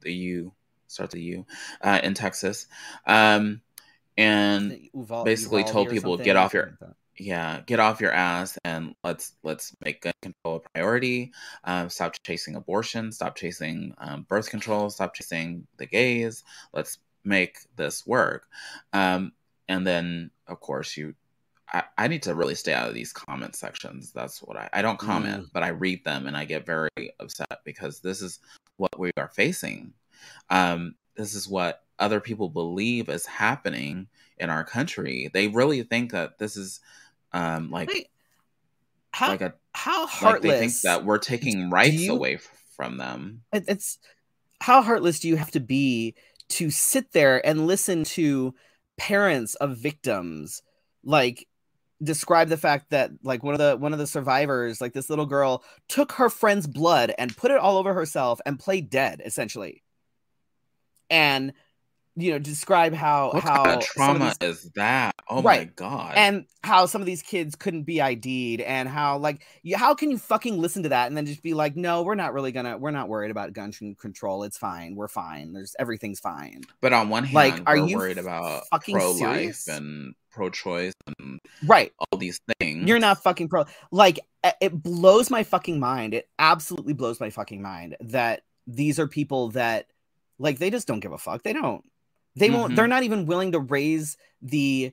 The U starts the U uh, in Texas, um, and Uval- basically Uvalde told people, "Get off your- like yeah get off your ass and let's let's make gun control a priority. Um, stop chasing abortion stop chasing um, birth control stop chasing the gays. Let's make this work. Um, and then of course you I, I need to really stay out of these comment sections. That's what i i don't comment but i read them and i get very upset because this is what we are facing. Um, this is what other people believe is happening in our country they really think that this is um like Wait, how like a how like heartless they think that we're taking rights you- away from them. It's how heartless do you have to be to sit there and listen to parents of victims like describe the fact that like one of the one of the survivors like this little girl took her friend's blood and put it all over herself and played dead essentially. And you know describe how what how kind of trauma these- is that? Oh my god. and how some of these kids couldn't be ID'd and how like you, how can you fucking listen to that and then just be like no we're not really gonna we're not worried about gun control it's fine we're fine there's everything's fine. But on one hand like, are you worried about fucking pro-life serious? and pro-choice and right. all these things you're not fucking pro like it blows my fucking mind it absolutely blows my fucking mind that these are people that like they just don't give a fuck they don't they won't Mhm. they're not even willing to raise the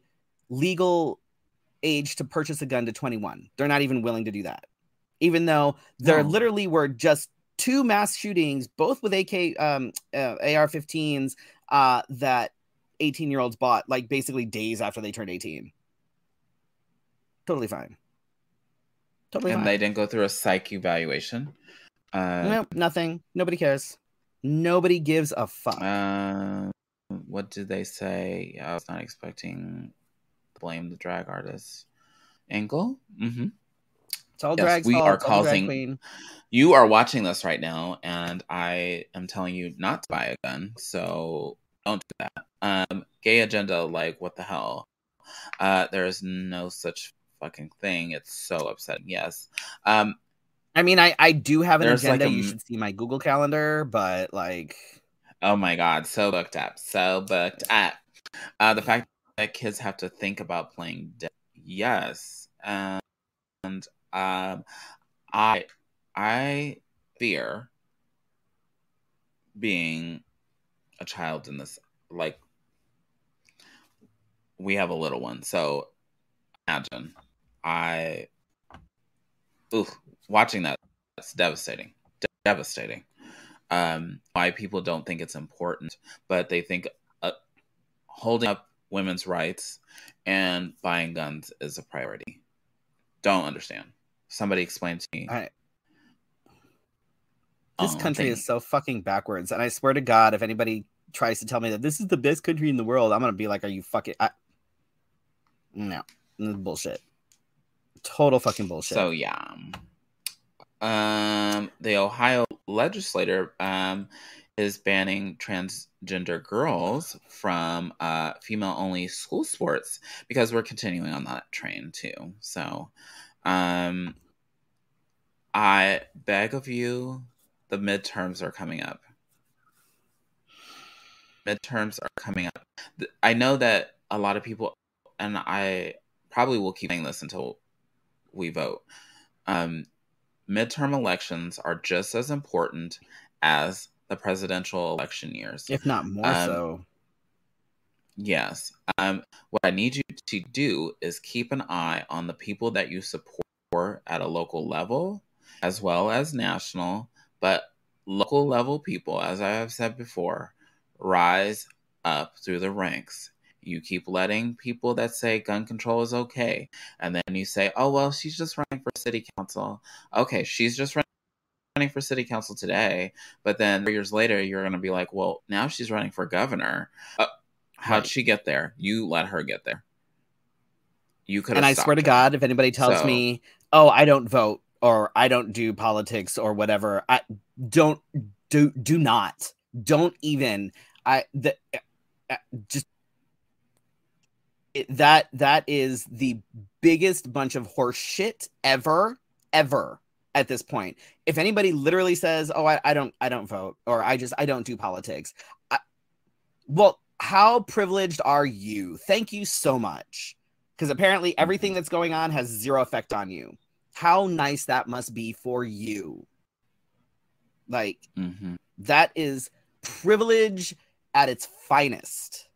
legal age to purchase a gun to 21 they're not even willing to do that. Even though there No. literally were just two mass shootings both with ak um uh, ar-15s uh that 18 year olds bought like basically days after they turned 18 totally fine. Totally and fine. they didn't go through a psych evaluation? Uh, nope nothing. Nobody cares. Nobody gives a fuck. Uh, what did they say? I was not expecting to blame the drag artist. Angle? Mm-hmm. it's all yes, drag we fault, are it's all drag causing-. You are watching this right now, and I am telling you not to buy a gun, so don't do that. Um, gay agenda, like, what the hell? Uh, there is no such fucking thing. It's so upsetting. Yes. Um, i mean i i do have an There's like agenda a you should see my google calendar but like Oh my god, so booked up, so booked up. Uh, the fact that kids have to think about playing dead, yes, and um, I I fear being a child in this. Like, we have a little one, so imagine I, ooh, watching that. That's devastating, De- devastating um, why people don't think it's important, but they think uh, holding up women's rights and buying guns is a priority. Don't understand. Somebody explain to me. I- this country is so fucking backwards and i swear to god if anybody tries to tell me that this is the best country in the world i'm gonna be like are you fucking I... no this bullshit total fucking bullshit So yeah, um, the Ohio legislator um is banning transgender girls from uh female-only school sports because we're continuing on that train too. So, um, I beg of you, the midterms are coming up. Midterms are coming up. I know that a lot of people, and I probably will keep saying this until we vote. Um, midterm elections are just as important as the presidential election years. if not more um, so Yes. Um, what I need you to do is keep an eye on the people that you support at a local level as well as national, but local level people, as I have said before, rise up through the ranks. You keep letting people that say gun control is okay, and then you say, oh, well, she's just running for city council. Okay, she's just running for city council today, but then three years later, you're going to be like, well, now she's running for governor. Uh, how'd right. she get there? You let her get there. You could. And I swear to God, if anybody tells so, me, "Oh, I don't vote," or "I don't do politics," or whatever, I don't do do not don't even I the uh, just it, that that is the biggest bunch of horse shit ever ever at this point. If anybody literally says oh I, I don't i don't vote or i just i don't do politics I, well how privileged are you? Thank you so much. Because apparently everything mm-hmm. that's going on has zero effect on you. How nice that must be for you. Like mm-hmm. that is privilege at its finest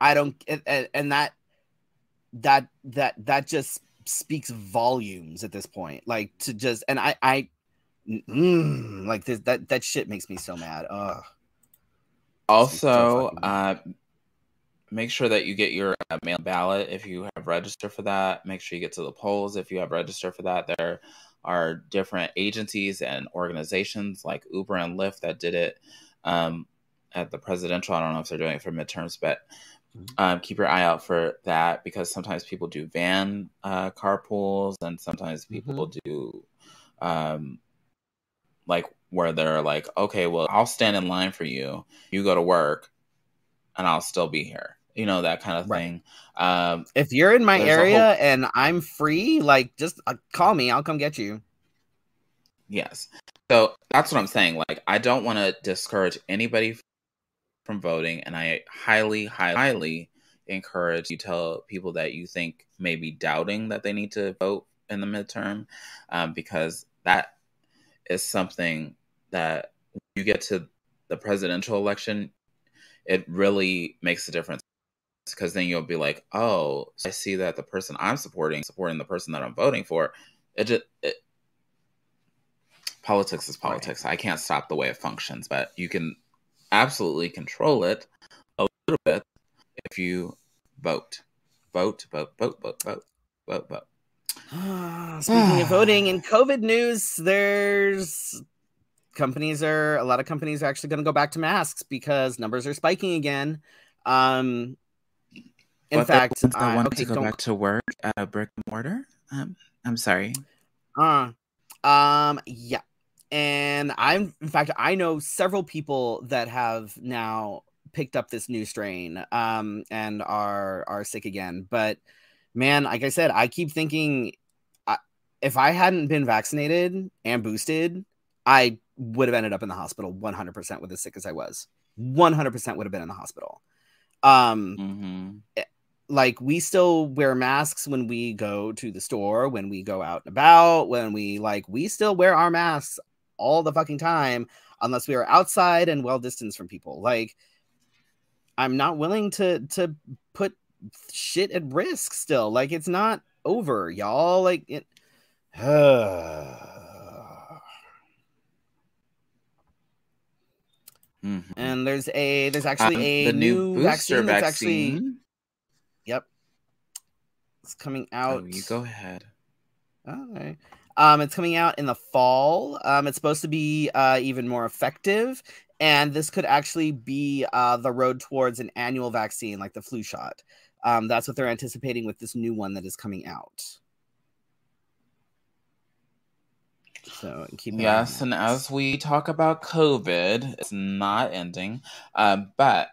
I don't, and, and that that that that just speaks volumes at this point. Like to just, and I I mm, like this that that shit makes me so mad. Ugh. Also, so uh, make sure that you get your uh, mail ballot if you have registered for that. Make sure you get to the polls if you have registered for that. There are different agencies and organizations like Uber and Lyft that did it um, at the presidential. I don't know if they're doing it for midterms, but. Um, keep your eye out for that because sometimes people do van uh, carpools and sometimes people mm-hmm. do um, like where they're like, okay, well, I'll stand in line for you. You go to work and I'll still be here. You know, that kind of right. thing. Um, if you're in my area whole... and I'm free, like just uh, call me. I'll come get you. Yes. So that's what I'm saying. Like, I don't want to discourage anybody from voting, and I highly, highly, highly encourage you tell people that you think may be doubting that they need to vote in the midterm, um, because that is something that you get to the presidential election, it really makes a difference because then you'll be like, oh, I see that the person I'm supporting supporting the person that I'm voting for. It just it, politics is politics. Right. I can't stop the way it functions, but you can absolutely control it a little bit if you vote. Vote, vote, vote, vote, vote, vote, vote. Speaking of voting in COVID news, there's companies are a lot of companies are actually going to go back to masks because numbers are spiking again. Um, in but fact, I want okay, to go don't... back to work at a brick and mortar. Um, I'm sorry. Uh, um, yeah and i'm in fact i know several people that have now picked up this new strain um and are are sick again. But man like i said i keep thinking I, if i hadn't been vaccinated and boosted i would have ended up in the hospital 100% with as sick as i was. 100% would have been in the hospital. Um mm-hmm. Eh, like we still wear masks when we go to the store when we go out and about when we like we still wear our masks all the fucking time unless we are outside and well distanced from people. Like I'm not willing to to put shit at risk still. Like it's not over, y'all. Like it [SIGHS] mm-hmm. And there's a there's actually um, a the new, new vaccine, that's actually Yep. It's coming out. Oh, you go ahead. All right. Um, it's coming out in the fall. Um, it's supposed to be uh, even more effective, and this could actually be uh, the road towards an annual vaccine, like the flu shot. Um, that's what they're anticipating with this new one that is coming out. So keep yes, and as we talk about COVID, it's not ending, um, but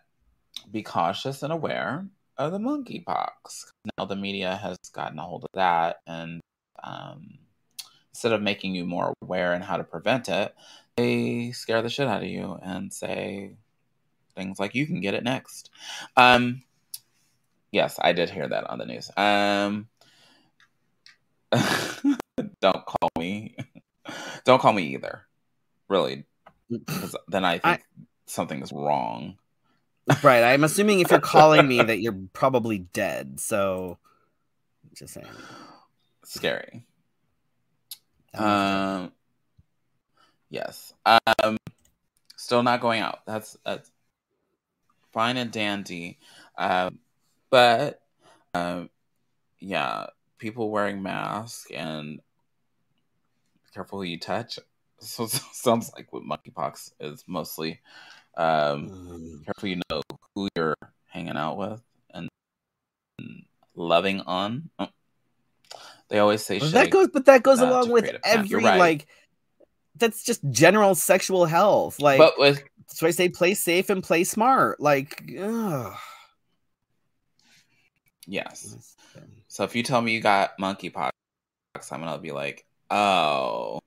be cautious and aware of the monkeypox. Now the media has gotten a hold of that, and um, instead of making you more aware and how to prevent it, they scare the shit out of you and say things like you can get it next. Um, yes, I did hear that on the news. Um, [LAUGHS] don't call me. [LAUGHS] don't call me either. Really, because then I think I, something is wrong. right. I'm assuming if you're [LAUGHS] calling me that you're probably dead. So, just saying. Scary. That means dead. Um. Yes. Um. Still not going out. That's that's fine and dandy. Um. But um. Yeah. People wearing masks and careful who you touch. [LAUGHS] So sounds like what monkeypox is mostly. Um. Mm. careful you know who you're hanging out with and loving on. Oh. They always say Well, that goes, but that goes uh, along with create a path. You're every right. like. That's just general sexual health. Like but with why I say play safe and play smart. Like, ugh. yes. So if you tell me you got monkeypox, I'm gonna be like, oh,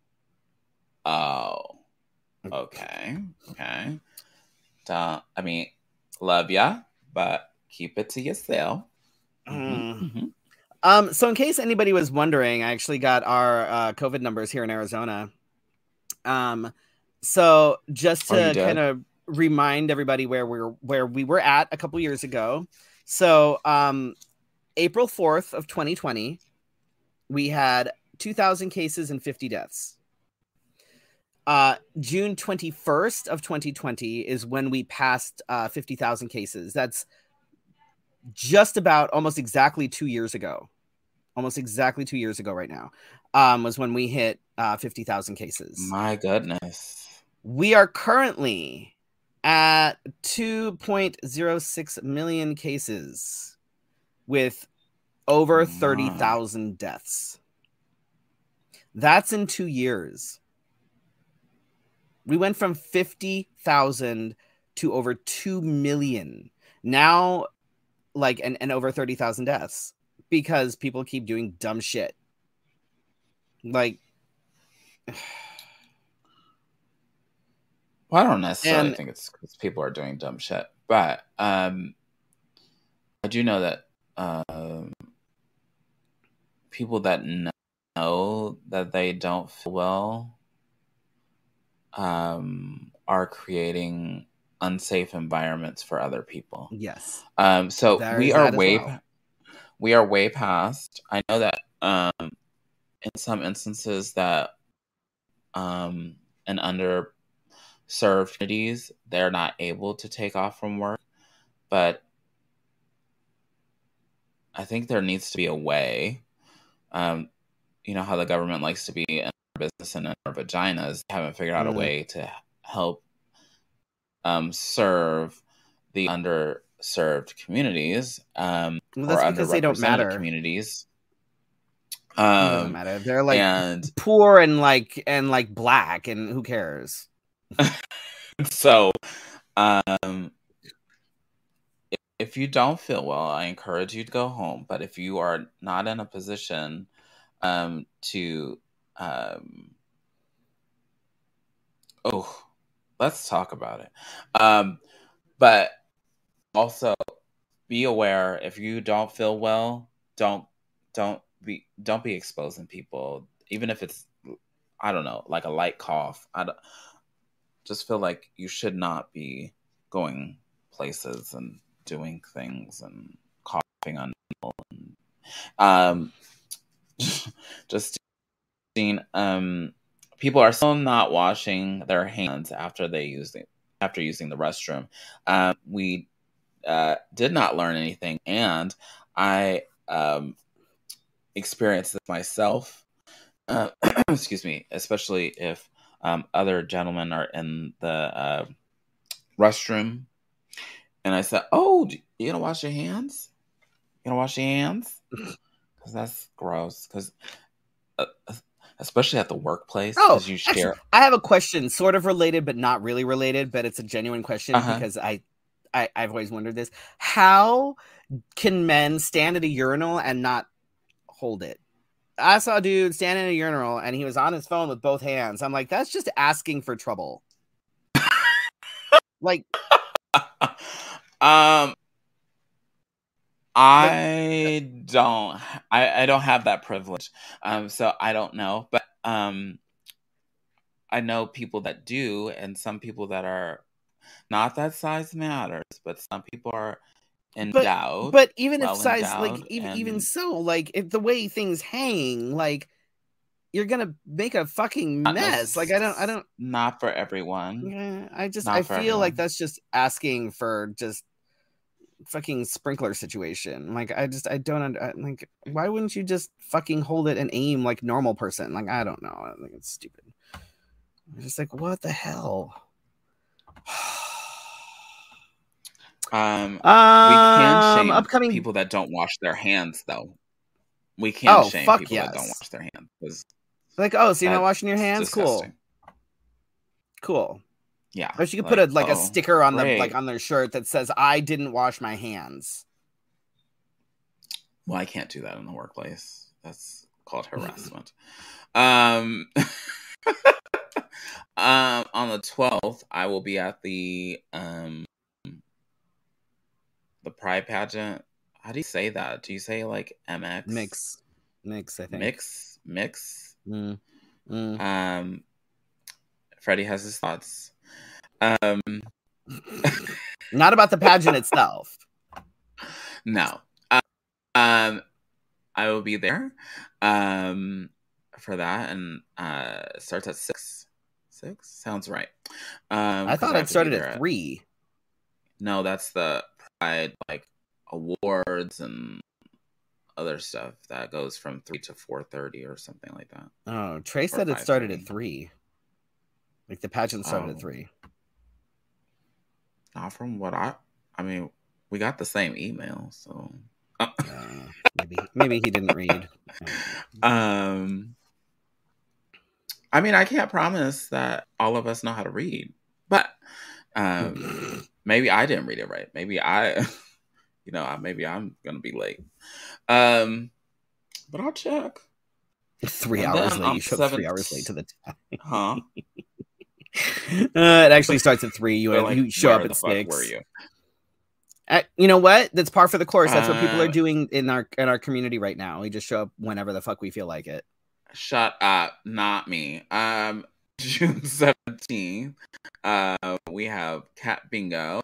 oh, okay, okay. Don't, I mean, love ya, but keep it to yourself. Mm. Mhm. Um, so in case anybody was wondering, I actually got our uh, COVID numbers here in Arizona. Um, so just to kind of remind everybody where we were where we were at a couple years ago. So um, April fourth of 2020, we had 2,000 cases and 50 deaths. Uh, June 21st of 2020 is when we passed uh, 50,000 cases. That's just about almost exactly two years ago. Almost exactly two years ago, right now, um, was when we hit uh, 50,000 cases. My goodness. We are currently at 2.06 million cases with over Wow. 30,000 deaths. That's in two years. We went from 50,000 to over 2 million. Now, like, and, and over 30,000 deaths because people keep doing dumb shit. Like, Well, I don't necessarily And- think it's because people are doing dumb shit, but um, I do know that um, people that know that they don't feel well um, are creating unsafe environments for other people. yes. Um, so There we are way, well. we are way past. I know that um, in some instances that um, in underserved communities they're not able to take off from work, but I think there needs to be a way. Um, you know how the government likes to be in our business and in our vaginas. They haven't figured out a Mm. way to help um, serve the underserved communities um, Well, that's because they don't matter. communities. It doesn't Um, matter. They're like and poor and like and like black, and who cares? [LAUGHS] so, um, if, if you don't feel well, I encourage you to go home. But if you are not in a position um, to, um, oh, let's talk about it. Um, but also be aware if you don't feel well, don't don't be don't be exposing people, even if it's I don't know, like a light cough. I don't, just feel like you should not be going places and doing things and coughing on people. And, um, [LAUGHS] just seeing um, people are still not washing their hands after they use it after using the restroom. Um, we uh, did not learn anything, and I um, experienced this myself. Uh, [CLEARS THROAT] excuse me, especially if um, other gentlemen are in the uh, restroom, and I said, "Oh, do- you gonna wash your hands? You gonna wash your hands? [LAUGHS] Because that's gross. Because uh, especially at the workplace, Oh, because you share." Actually, I have a question, sort of related, but not really related, but it's a genuine question Uh-huh. because I, I, I've always wondered this: How can men stand at a urinal and not hold it? I saw a dude stand in a urinal and he was on his phone with both hands. I'm like, that's just asking for trouble. [LAUGHS] like, [LAUGHS] um i don't I, I don't have that privilege um so i don't know but um i know people that do and some people that are Not that size matters, but some people are but endowed. but even well if size like even even so like if the way things hang like you're gonna make a fucking mess like i don't i don't not for everyone. yeah, i just Not i feel like that's just asking for just fucking sprinkler situation. Like i just i don't under, I- like why wouldn't you just fucking hold it and aim like normal person? Like i don't know. I think it's stupid. I'm just like what the hell? [SIGHS] Um, we um can shame upcoming people that don't wash their hands, though. We can Oh, shame people that don't wash their hands. like oh so you're not washing your hands? Cool. cool Yeah. Or you could put a like a oh, sticker on the like on their shirt that says "I didn't wash my hands." Well, I can't do that in the workplace. That's called harassment. [LAUGHS] um, [LAUGHS] um, on the twelfth, I will be at the um the Pride pageant. How do you say that? Do you say like MX Mix, mix. I think. mix mix? Mm. Mm. Um, Freddy has his thoughts. Um, Not about the pageant itself. No. Uh, um, I will be there um, for that, and uh, starts at six. Six sounds right. Um, I thought have it started at three. No, that's the Pride like awards and other stuff that goes from three to four thirty or something like that. Oh, Trey Or said it started 5:30. at three. Like the pageant started Oh. at three. Not from what I. I mean, we got the same email, so. Uh, maybe maybe he didn't read. [LAUGHS] Um, I mean, I can't promise that all of us know how to read, but um, [LAUGHS] maybe I didn't read it right. Maybe I, [LAUGHS] you know, I- maybe I'm gonna be late. Um, but I'll check. three And hours late. You showed three seventh- hours late to the time. Huh? [LAUGHS] Uh, it actually starts at three. You like, you show up at six. Were you? Uh, you know what? That's par for the course. That's what people are Uh, doing in our in our community right now. We just show up whenever the fuck we feel like it. Shut up, not me. Um, [LAUGHS] June seventeenth, uh, we have cat bingo,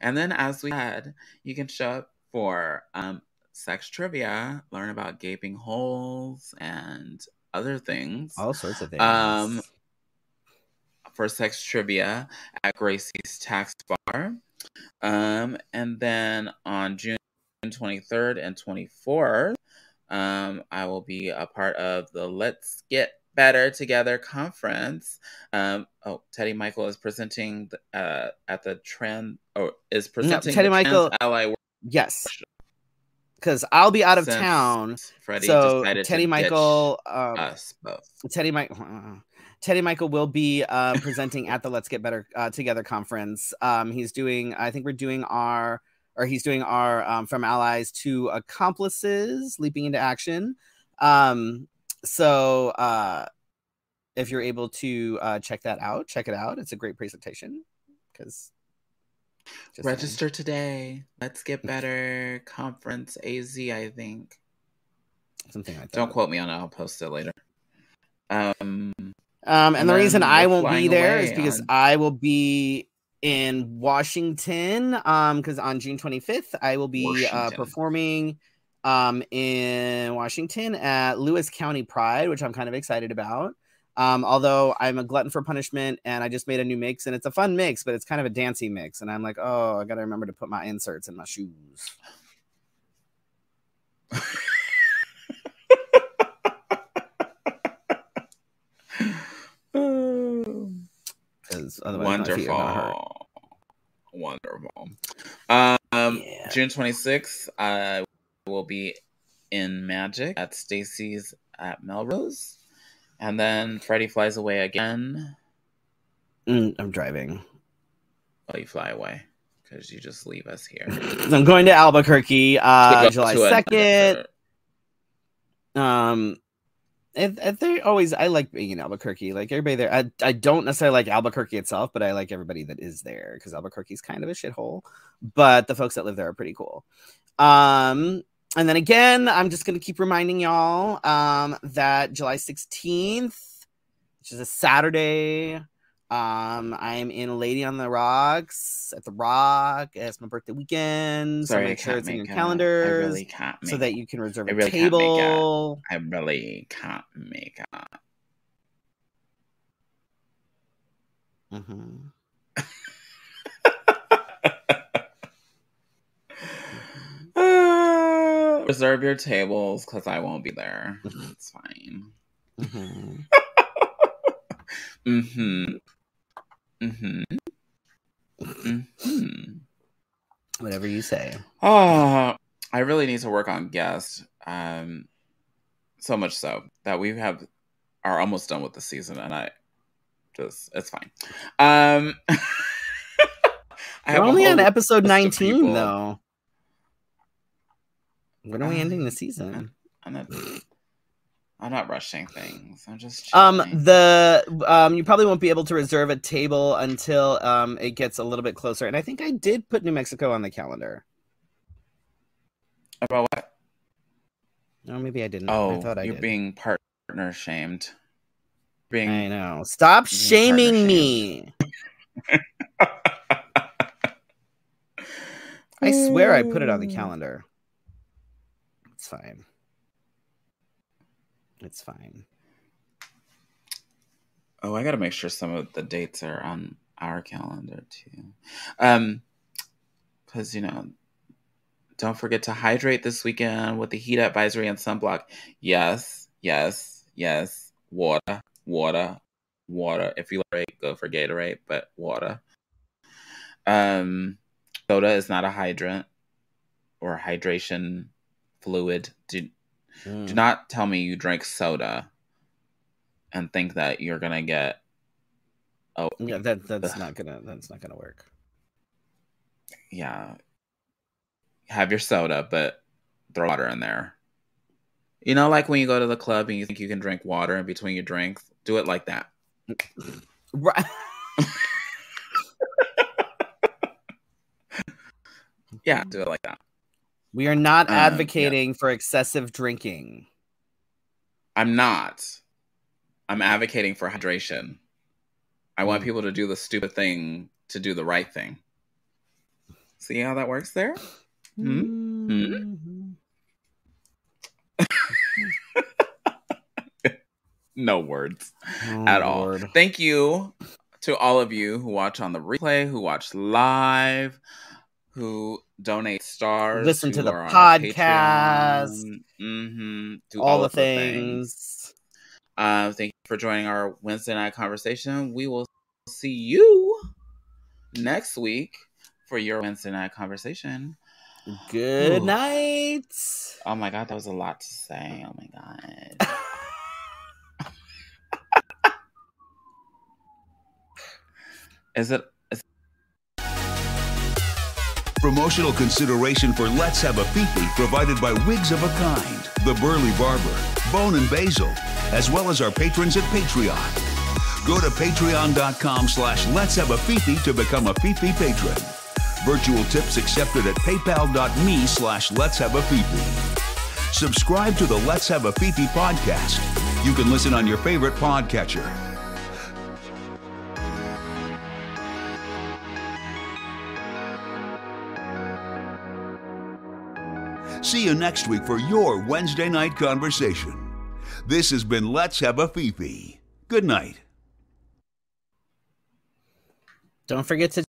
and then as we had, you can show up for um sex trivia, learn about gaping holes and other things. All sorts of things. Um, for sex trivia at Gracie's Tax Bar. Um, and then on June 23rd and 24th, um, I will be a part of the Let's Get Better Together conference. Um, oh, Teddy Michael is presenting uh, at the trend, or is presenting Teddy the Michael- Ally yes, because I'll be out of since town. Freddy So Teddy Michael, um, us both. Teddy Mike. Teddy Michael will be uh, presenting at the Let's Get Better uh, Together conference. Um, he's doing, I think we're doing our, or he's doing our um, from allies to accomplices, leaping into action. Um, so uh, if you're able to uh, check that out, check it out. It's a great presentation because Register today. Let's get better. Conference AZ, I think. something like that. Don't quote me on it. I'll post it later. Um, Um, and, And the reason I won't be there is because on- I will be in Washington. Um, because on June 25th, I will be uh, performing um in Washington at Lewis County Pride, which I'm kind of excited about. Um, although I'm a glutton for punishment and I just made a new mix and it's a fun mix, but it's kind of a dancey mix. And I'm like, oh, I gotta remember to put my inserts in my shoes. [LAUGHS] Because otherwise my feet are hurt. Wonderful. Wonderful. Um, Yeah. June 26th, I will be in Magic at Stacy's at Melrose. And then Freddy flies away again. Mm, I'm driving. Oh, you fly away because you just leave us here. [LAUGHS] I'm going to Albuquerque uh, July 2nd. Um, they always, I like being in Albuquerque. Like everybody there, I, I don't necessarily like Albuquerque itself, but I like everybody that is there because Albuquerque's kind of a shithole. But the folks that live there are pretty cool. Um, and then again, I'm just gonna keep reminding y'all um that July 16th, which is a Saturday, Um, I'm in Lady on the Rocks at the Rock. It's my birthday weekend. So Sorry, make sure it's in your calendars really so that you can reserve I a really it. table. I really can't make it. Mhm. [LAUGHS] Reserve your tables because I won't be there. It's fine. Mhm. Mm-hmm. [LAUGHS] Mm-hmm. Mm-hmm. Whatever you say. Oh, I really need to work on guests. Um, so much so that we have are almost done with the season, and I just it's fine. Um, [LAUGHS] I We're only on episode 19, though. When are we ending the Um, season? I'm not. I'm not rushing things. I'm just. Um, the um, you probably won't be able to reserve a table until um it gets a little bit closer. And I think I did put New Mexico on the calendar. about what? Oh, maybe I didn't. Oh, I thought I you're did. being partner shamed. Being I know. Stop shaming me. I swear I put it on the [LAUGHS] calendar. It's fine. It's fine. Oh, I gotta make sure some of the dates are on our calendar too. Um, because you know, don't forget to hydrate this weekend with the heat advisory and sunblock. Yes, yes, yes. Water, water, water. If you like, go for Gatorade, but water. Um, soda is not a hydrant or hydration fluid. Do do Mm. not tell me you drink soda and think that you're gonna get oh Yeah, that that's not gonna that's not gonna work. yeah have your soda but throw water in there you know like when you go to the club and you think you can drink water in between your drinks do it like that Right. [LAUGHS] [LAUGHS] yeah do it like that We are not yeah. advocating for excessive drinking. i'm not i'm advocating for hydration i want Mm. people to do the stupid thing to do the right thing see how that works there Hmm? Mhm. [LAUGHS] no words Oh, at all. Lord. Thank you to all of you who watch on the replay, who watch live, who donate stars, Listen to the are on our podcast. Mhm. Do All, the of things. Uh, thank you for joining our Wednesday night conversation. We will see you next week for your Wednesday night conversation. Good Ooh. night. Oh my god, that was a lot to say. Oh my god. [LAUGHS] Is it Promotional consideration for Let's Have a Fefe provided by Wigs of a Kind, The Burly Barber, Bone and Basil, as well as our patrons at Patreon. Go to patreon.com slash Let's Have a Fefe to become a Fefe patron. Virtual tips accepted at paypal.me slash Let's Have a Fefe. Subscribe to the Let's Have a Fefe podcast. You can listen on your favorite podcatcher. See you next week for your Wednesday night conversation. This has been Let's Have a Fefe. Good night. Don't forget to